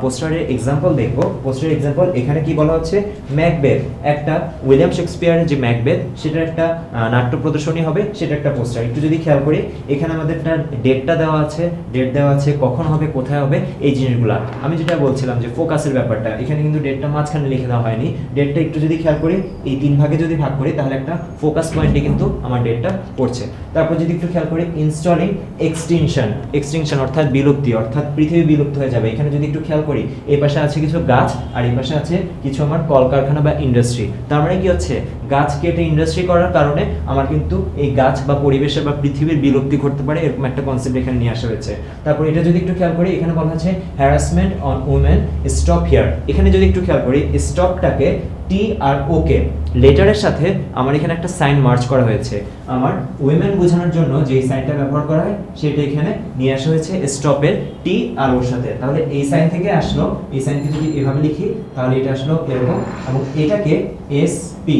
পোস্টারের এক্সাম্পল দেখব। পোস্টারের এক্সাম্পল এখানে কি বলা হচ্ছে? ম্যাকবেথ একটা উইলিয়াম শেক্সপিয়ারের যে ম্যাকবেথ সেটার একটা নাট্য প্রদর্শনী হবে সেটা একটা পোস্টার একটু যদি খেয়াল করি, এখানে আমাদের একটা ডেটটা দেওয়া আছে ডেট দেওয়া আছে কখন হবে, কোথায় হবে, এই জিনিসগুলো। আমি যেটা বলছিলাম যে ফোকাসের ব্যাপারটা, এখানে কিন্তু ডেটটা মাঝখানে লিখে দেওয়া হয়নি। ডেটটা একটু যদি খেয়াল করি, এই তিন ভাগে যদি ভাগ করি, তাহলে একটা ফোকাস পয়েন্টে কিন্তু আমার ডেটটা পড়ছে। তারপর যদি একটু খেয়াল করি ইনস্টলিং এক্সটিংশন এক্সটিংশন অর্থাৎ বিলুপ্তি, অর্থাৎ পৃথিবী বিলুপ্ত হয়ে যাবে। এখানে যদি একটু খেয়াল করি, এই পাশে আছে কিছু গাছ আর এই পাশে আছে কিছু আমার কলকারখানা বা ইন্ডাস্ট্রি তার মানে কি হচ্ছে? গাছ কেটে ইন্ডাস্ট্রি করার কারণে আমার কিন্তু এই গাছ বা পরিবেশে বা পৃথিবীর বিলুপ্তি ঘটতে পারে, এরকম একটা কনসেপ্ট এখানে নিয়ে আসা হয়েছে। তারপর এটা যদি একটু খেয়াল করি, এখানে বলা হচ্ছে harassment on women stop here এখানে যদি একটু খেয়াল করি স্টপটাকে টি আর ওকে লেটারের সাথে আমার এখানে একটা সাইন মার্চ করা হয়েছে। আমার উইমেন বোঝানোর জন্য যে সাইনটা ব্যবহার করা হয়, সেটা এখানে নিয়ে আসা হয়েছে স্টপের টি আর ওর সাথে। তাহলে এই সাইন থেকে আসলো, এই সাইনকে যদি এভাবে লিখি, তাহলে এটা আসলো এরকম। এবং এটাকে এস পি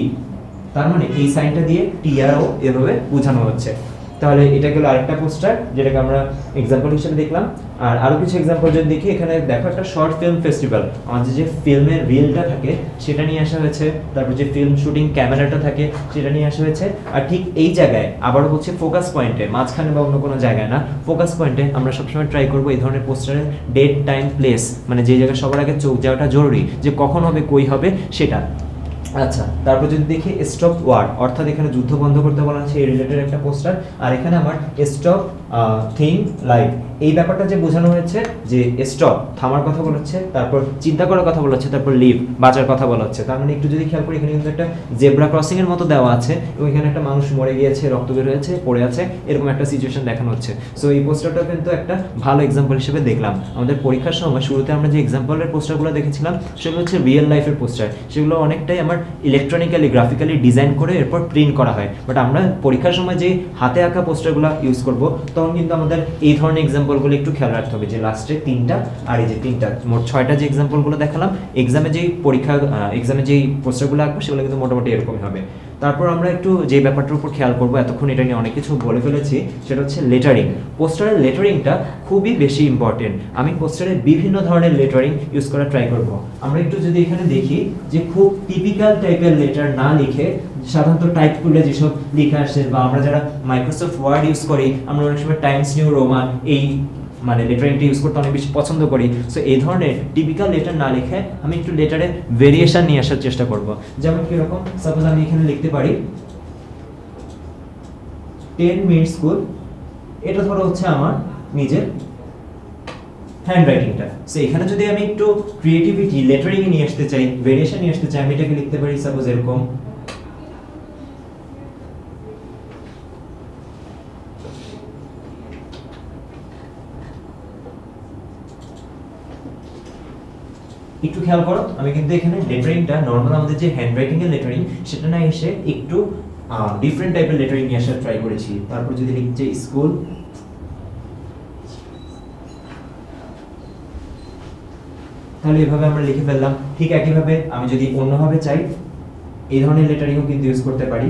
তার মানে এই সাইনটা দিয়ে টি আর ও এভাবে বোঝানো হচ্ছে। তাহলে এটা গেল আরেকটা পোস্টার যেটাকে আমরা এক্সাম্পল হিসেবে দেখলাম। আর আরও কিছু এক্সাম্পল যদি দেখি, এখানে দেখো একটা শর্ট ফিল্ম ফেস্টিভ্যাল আমাদের যে ফিল্মের রিলটা থাকে, সেটা নিয়ে আসা হয়েছে। তারপর যে ফিল্ম শুটিং ক্যামেরাটা থাকে, সেটা নিয়ে আসা হয়েছে। আর ঠিক এই জায়গায়, আবারও হচ্ছে ফোকাস পয়েন্টে মাঝখানে বা অন্য কোনো জায়গায় না ফোকাস পয়েন্টে আমরা সবসময় ট্রাই করব এই ধরনের পোস্টারের ডেট টাইম প্লেস মানে যে জায়গায় সবার আগে চোখ যাওয়াটা জরুরি, যে কখন হবে, কই হবে, সেটা। আচ্ছা তারপর যদি দেখি স্টপ ওয়ার অর্থাৎ এখানে যুদ্ধ বন্ধ করতে বলা হচ্ছে, এই রিলেটেড একটা পোস্টার আর এখানে আমার স্টপ থিং লাইফ এই ব্যাপারটা যে বোঝানো হয়েছে যে স্টপ থামার কথা বলা হচ্ছে, তারপর চিন্তা করার কথা বলা হচ্ছে, তারপর লিভ বাঁচার কথা বলা হচ্ছে। তার মানে একটু যদি খেয়াল করি, এখানে কিন্তু একটা জেব্রা ক্রসিং এর মতো দেওয়া আছে এবং এখানে একটা মানুষ মরে গিয়েছে, রক্ত বের হয়েছে, পড়ে আছে, এরকম একটা সিচুয়েশন দেখানো হচ্ছে। সো এই পোস্টারটা কিন্তু একটা ভালো এক্সাম্পল হিসেবে দেখলাম। আমাদের পরীক্ষার সময় শুরুতে আমরা যে এক্সাম্পলের পোস্টারগুলো দেখেছিলাম, সেগুলো হচ্ছে রিয়েল লাইফের পোস্টার সেগুলো অনেকটাই আমার ইলেকট্রনিক্যালি গ্রাফিক্যালি ডিজাইন করে এরপর প্রিন্ট করা হয়। বাট আমরা পরীক্ষার সময় যে হাতে আঁকা পোস্টারগুলো ইউজ করব তখন কিন্তু আমাদের এই ধরনের এক্সাম্পলগুলো একটু খেয়াল রাখতে হবে, যে লাস্টে তিনটা আর এই যে তিনটা, মোট ছয়টা যে এক্সাম্পলগুলো দেখালাম এক্সামে যেই পরীক্ষা এক্সামে যেই পোস্টারগুলো আঁকবো, সেগুলো কিন্তু মোটামুটি এরকমই হবে। তারপর আমরা একটু যে ব্যাপারটার উপর খেয়াল করব, এতক্ষণ এটা নিয়ে অনেক কিছু বলে ফেলেছি, সেটা হচ্ছে লেটারিং পোস্টারের লেটারিংটা খুবই বেশি ইম্পর্টেন্ট আমি পোস্টারে বিভিন্ন ধরনের লেটারিং ইউজ করা ট্রাই করব। আমরা একটু যদি এখানে দেখি যে খুব টিপিক্যাল টাইপের লেটার না লিখে সাধারণত টাইপ করলে যেসব লেখা আসে বা আমরা যারা মাইক্রোসফট ওয়ার্ড ইউজ করি, আমরা অনেক সময় টাইমস নিউ রোমান এই মানে লেটারিংটা ইউজ করতে অনেক বেশি পছন্দ করি। সো এই ধরনের টিপিক্যাল লেটার না লিখে আমি একটু লেটারে ভেরিয়েশন নিয়ে আসার চেষ্টা করব। যেমন কীরকম? সাপোজ আমি এখানে লিখতে পারি টেন মিনিট স্কুল এটা ধরো হচ্ছে আমার নিজের হ্যান্ড রাইটিংটা সো এখানে যদি আমি একটু ক্রিয়েটিভিটি লেটারিং নিয়ে আসতে চাই ভেরিয়েশন নিয়ে আসতে চাই, আমি এটাকে লিখতে পারি সাপোজ এরকম একটু খেয়াল করো, আমি কিন্তু এখানে লেটারিংটা নর্মাল আমাদের যে হ্যান্ড এর লেটারিং সেটা না এসে একটু ডিফারেন্ট টাইপের লেটারিং নিয়ে আসার ট্রাই করেছি। তারপর যদি লিখছে স্কুল তাহলে এভাবে আমরা লিখে ফেললাম। ঠিক একইভাবে আমি যদি অন্যভাবে চাই, এই ধরনের লেটারিংও কিন্তু ইউজ করতে পারি।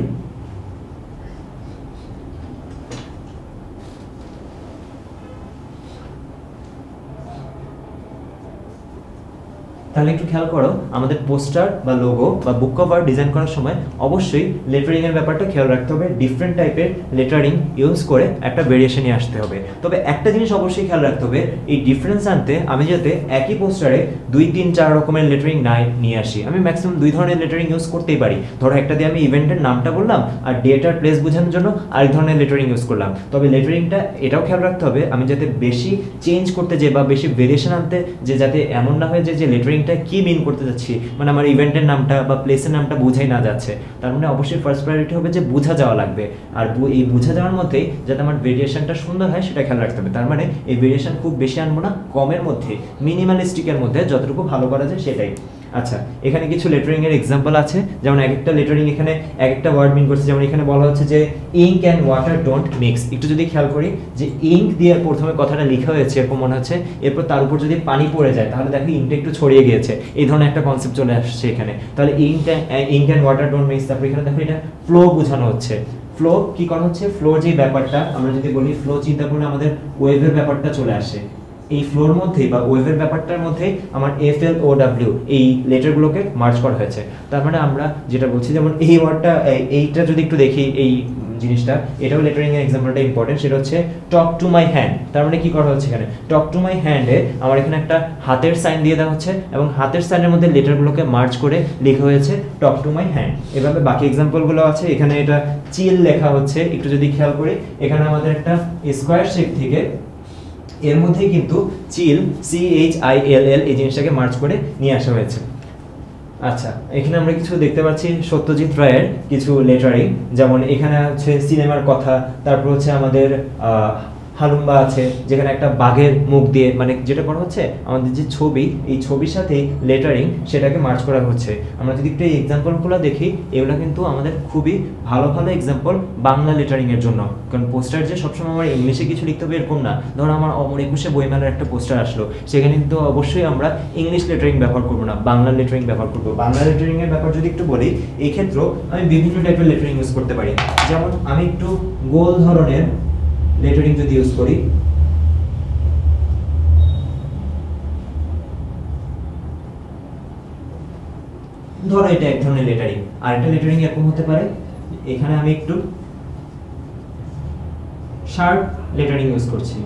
তাহলে একটু খেয়াল করো, আমাদের পোস্টার বা লোগো বা বুক কভার ডিজাইন করার সময় অবশ্যই লেটারিং এর ব্যাপারটা খেয়াল রাখতে হবে। ডিফারেন্ট টাইপের লেটারিং ইউজ করে একটা ভেরিয়েশনে আসতে হবে। তবে একটা জিনিস অবশ্যই খেয়াল রাখতে হবে, এই ডিফারেন্স আনতে আমি যাতে একই পোস্টারে দুই, তিন, চার রকমের লেটারিং নাই নিয়ে আসি। আমি ম্যাক্সিমাম দুই ধরনের লেটারিং ইউজ করতেই পারি। ধরো একটা দিয়ে আমি ইভেন্টের নামটা বললাম আর ডেট আর প্লেস বোঝানোর জন্য আরেক ধরনের লেটারিং ইউজ করলাম। তবে লেটারিংটা এটাও খেয়াল রাখতে হবে, আমি যাতে বেশি চেঞ্জ করতে যাই বা বেশি ভেরিয়েশন আনতে যে যাতে এমন না হয়ে যে যে লেটারিংটা কি মিন করতে যাচ্ছি? মানে আমার ইভেন্টের নামটা বা প্লেসের নামটা বোঝাই না যাচ্ছে। তার মানে অবশ্যই ফার্স্ট প্রায়োরিটি হবে যে বোঝা যাওয়া লাগবে। আর এই বোঝা যাওয়ার মধ্যেই যাতে আমার ভেরিয়েশনটা সুন্দর হয়, সেটা খেয়াল রাখতে হবে। তার মানে এই ভেরিয়েশন খুব বেশি আনব না, কমের মধ্যে মিনিমালিস্টিকের মধ্যে যতটুকু ভালো করা যায় সেটাই। আচ্ছা এখানে কিছু লেটারিং এর এক্সাম্পল আছে। যেমন এক একটা লেটারিং এখানে এক একটা ওয়ার্ড মিন করছে। যেমন এখানে বলা হচ্ছে যে ink and water don't mix একটু যদি খেয়াল করি, যে ইঙ্ক দিয়ে প্রথমে কথাটা লেখা হয়েছে এরকম মনে হচ্ছে, এরপর তার উপর যদি পানি পড়ে যায়, তাহলে দেখো ইঙ্কটা একটু ছড়িয়ে গিয়েছে। এই ধরনের একটা কনসেপ্ট চলে আসছে এখানে। তাহলে ink ink and water don't mix তারপর এখানে দেখো এটা ফ্লো বোঝানো হচ্ছে। ফ্লো কি করা হচ্ছে? ফ্লোর যে ব্যাপারটা, আমরা যদি বলি ফ্লো চিন্তা করলে আমাদের ওয়েভের ব্যাপারটা চলে আসে। এই ফ্লোর মধ্যে বা ওয়েভের ব্যাপারটার মধ্যে আমার এফ এল ও ডাব্লিউ এই লেটারগুলোকে মার্চ করা হয়েছে। তার মানে আমরা যেটা বলছি, যেমন এই ওয়ার্ডটা এইটা যদি একটু দেখি এই জিনিসটা, এটাও লেটারিং এর এক্সাম্পলটা ইম্পর্টেন্ট সেটা হচ্ছে টক টু মাই হ্যান্ড তার মানে কি করা হচ্ছে এখানে? টক টু মাই হ্যান্ডে আমার এখানে একটা হাতের সাইন দিয়ে দেওয়া হচ্ছে এবং হাতের সাইনের মধ্যে লেটারগুলোকে মার্চ করে লেখা হয়েছে টক টু মাই হ্যান্ড এভাবে বাকি এক্সাম্পলগুলো আছে, এখানে এটা চিল লেখা হচ্ছে। একটু যদি খেয়াল করি, এখানে আমাদের একটা স্কোয়ার শেপ থেকে এর মধ্যেই কিন্তু chill C H I L L এই জিনিসটাকে মার্চ করে নিয়ে আসা হয়েছে। আচ্ছা এখানে আমরা কিছু দেখতে পাচ্ছি সত্যজিৎ রায়ের কিছু লেটারিং যেমন এখানে হচ্ছে সিনেমার কথা, তারপর হচ্ছে আমাদের হালুম্বা আছে, যেখানে একটা বাঘের মুখ দিয়ে মানে যেটা করা হচ্ছে, আমাদের যে ছবি, এই ছবির সাথে লেটারিং সেটাকে মার্চ করা হচ্ছে। আমরা যদি একটু এই এক্সাম্পলগুলো দেখি, এগুলো কিন্তু আমাদের খুবই ভালো ভালো এক্সাম্পল বাংলা লেটারিং এর জন্য। কারণ পোস্টার যে সবসময় আমার ইংলিশে কিছু লিখতে হবে এরকম না। ধরো আমার অমর একুশে বইমেলার একটা পোস্টার আসলো, সেখানে কিন্তু অবশ্যই আমরা ইংলিশ লেটারিং ব্যবহার করব না, বাংলা লেটারিং ব্যবহার করব। বাংলা লেটারিং এর ব্যাপার যদি একটু বলি, এক্ষেত্রেও আমি বিভিন্ন টাইপের লেটারিং ইউজ করতে পারি। যেমন আমি একটু গোল ধরনের লেটারিং যদি ইউজ করি। ধরো এটা এক ধরনের লেটারিং। আর একটা লেটারিং এরকম হতে পারে। এখানে আমি একটু শার্প লেটারিং ইউজ করছি।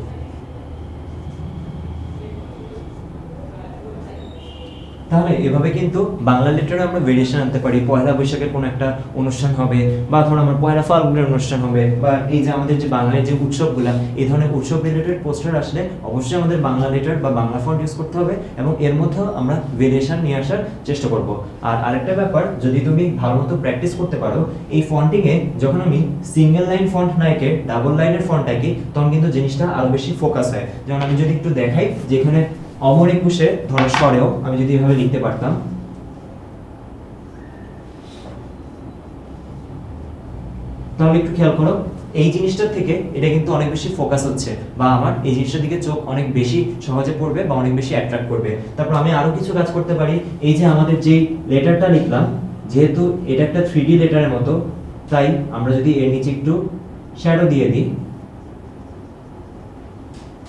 তাহলে এভাবে কিন্তু বাংলা লেটারে আমরা ভেরিয়েশন আনতে পারি। পয়লা বৈশাখের কোনো একটা অনুষ্ঠান হবে বা ধরো আমার পয়লা ফাল্গুনের অনুষ্ঠান হবে বা এই যে আমাদের যে বাংলায় যে উৎসবগুলো, এই ধরনের উৎসব রিলেটেড পোস্টার আসলে অবশ্যই আমাদের বাংলা লেটার বা বাংলা ফন্ট ইউজ করতে হবে এবং এর মধ্যেও আমরা ভেরিয়েশন নিয়ে আসার চেষ্টা করব। আর আরেকটা ব্যাপার, যদি তুমি ভালো মতো প্র্যাকটিস করতে পারো, এই ফন্টিংয়ে যখন আমি সিঙ্গেল লাইন ফন্ট না এঁকে ডাবল লাইনের ফন্ট আঁকি তখন কিন্তু জিনিসটা আরও বেশি ফোকাস হয়। যেমন আমি যদি একটু দেখাই, যেখানে অমর একুশে ধরো স্বরেও আমি যদি এভাবে লিখতে পারতাম। তাহলে একটু খেয়াল করো, এই জিনিসটার থেকে এটা কিন্তু অনেক বেশি ফোকাস হচ্ছে বা আমার এই জিনিসটার দিকে চোখ অনেক বেশি সহজে পড়বে বা অনেক বেশি অ্যাট্রাক্ট করবে। তারপর আমি আরও কিছু কাজ করতে পারি। এই যে আমাদের যে লেটারটা লিখলাম, যেহেতু এটা একটা থ্রি ডি লেটারের মতো, তাই আমরা যদি এর নিচে একটু শ্যাডো দিয়ে দিই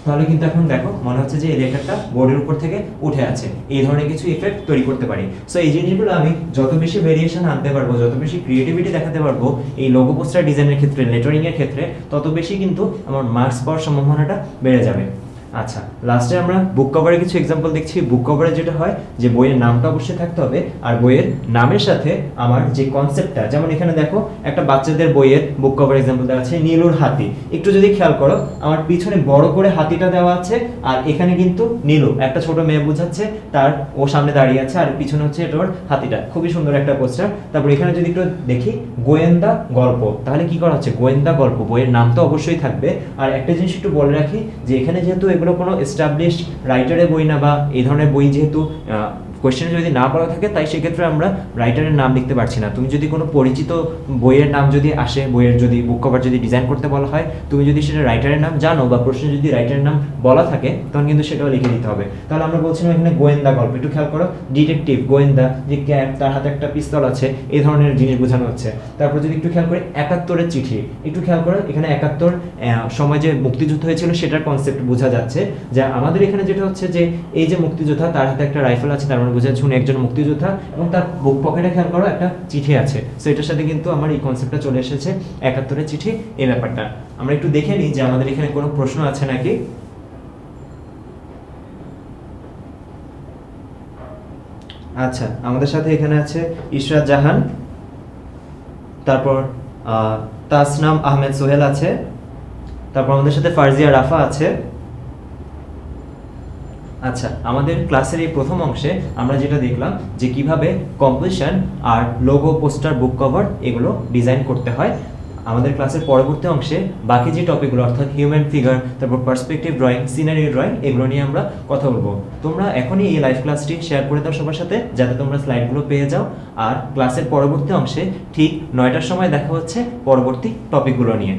তাহলে কিন্তু এখন দেখো, মনে হচ্ছে যে এই লেটারটা বোর্ডের উপর থেকে উঠে আছে। এই ধরনের কিছু ইফেক্ট তৈরি করতে পারি। সো এই জিনিসগুলো আমি যত বেশি ভেরিয়েশন আনতে পারব, যত বেশি ক্রিয়েটিভিটি দেখাতে পারব, এই লোগো পোস্টার ডিজাইনের ক্ষেত্রে লেটারিংয়ের ক্ষেত্রে, তত বেশি কিন্তু আমার মার্কস পাওয়ার সম্ভাবনাটা বেড়ে যাবে। আচ্ছা লাস্টে আমরা বুক কভারের কিছু এক্সাম্পল দেখছি। বুক কভারে যেটা হয়, যে বইয়ের নামটা অবশ্যই থাকতে হবে, আর বইয়ের নামের সাথে আমার যে কনসেপ্টটা যেমন এখানে দেখো, একটা বাচ্চাদের বইয়ের বুক কভার এক্সাম্পল দেওয়া আছে, নীলুর হাতি। একটু যদি খেয়াল করো, আমার পিছনে বড় করে হাতিটা দেওয়া আছে, আর এখানে কিন্তু নীলু, একটা ছোট মেয়ে বোঝাচ্ছে, তার ও সামনে দাঁড়িয়ে আছে, আর পিছনে হচ্ছে এটা ওর হাতিটা। খুবই সুন্দর একটা পোস্টার তারপর এখানে যদি একটু দেখি, গোয়েন্দা গল্প, তাহলে কি করা হচ্ছে? গোয়েন্দা গল্প, বইয়ের নাম তো অবশ্যই থাকবে। আর একটা জিনিস একটু বলে রাখি, যে এখানে যেহেতু এগুলো কোনো এস্টাবলিশড রাইটারের বই না বা এই ধরনের বই যেহেতু কোয়েশ্চেনে যদি না পড়া থাকে, তাই সেক্ষেত্রে আমরা রাইটারের নাম লিখতে পারছি না। তুমি যদি কোনো পরিচিত বইয়ের নাম যদি আসে, বইয়ের যদি বুক কভার যদি ডিজাইন করতে বলা হয়, তুমি যদি সেটা রাইটারের নাম জানো বা প্রশ্নে যদি রাইটারের নাম বলা থাকে, তখন কিন্তু সেটাও লিখে দিতে হবে। তাহলে আমরা বলছিলাম এখানে গোয়েন্দা গল্প, একটু খেয়াল করো। ডিটেকটিভ গোয়েন্দা, যে ক্যাট তার হাতে একটা পিস্তল আছে, এই ধরনের জিনিস বোঝানো হচ্ছে। তারপর যদি একটু খেয়াল করি, একাত্তরের চিঠি। একটু খেয়াল করো, এখানে একাত্তর সময় যে মুক্তিযুদ্ধ হয়েছিল, সেটার কনসেপ্ট বোঝা যাচ্ছে। যে আমাদের এখানে যেটা হচ্ছে যে, এই যে মুক্তিযোদ্ধা, তার হাতে একটা রাইফেল আছে, তার বোঝা যাচ্ছে উনি একজন মুক্তিযোদ্ধা এবং তার বুক পকেটে খেয়াল করো একটা চিঠি আছে। সো এটার সাথে কিন্তু আমার এই কনসেপ্টটা চলে এসেছে, একাত্তরের চিঠি, এই ব্যাপারটা। আমরা একটু দেখে নিই যে আমাদের এখানে কোনো প্রশ্ন আছে নাকি? আচ্ছা আমাদের সাথে এখানে আছে ইশরাত জাহান, তারপর তাসনাম আহমেদ সোহেল আছে, তারপর আমাদের সাথে ফারজিয়া রাফা আছে আচ্ছা আমাদের ক্লাসের এই প্রথম অংশে আমরা যেটা দেখলাম যে কীভাবে কম্পোজিশন আর লোগো পোস্টার বুক কভার এগুলো ডিজাইন করতে হয়। আমাদের ক্লাসের পরবর্তী অংশে বাকি যে টপিকগুলো অর্থাৎ হিউম্যান ফিগার তারপর পার্সপেক্টিভ ড্রয়িং সিনারি ড্রয়িং এগুলো নিয়ে আমরা কথা বলব। তোমরা এখনই এই লাইভ ক্লাসটি শেয়ার করে দাও সবার সাথে, যাতে তোমরা স্লাইডগুলো পেয়ে যাও। আর ক্লাসের পরবর্তী অংশে ঠিক নয়টার সময় দেখা হচ্ছে পরবর্তী টপিকগুলো নিয়ে।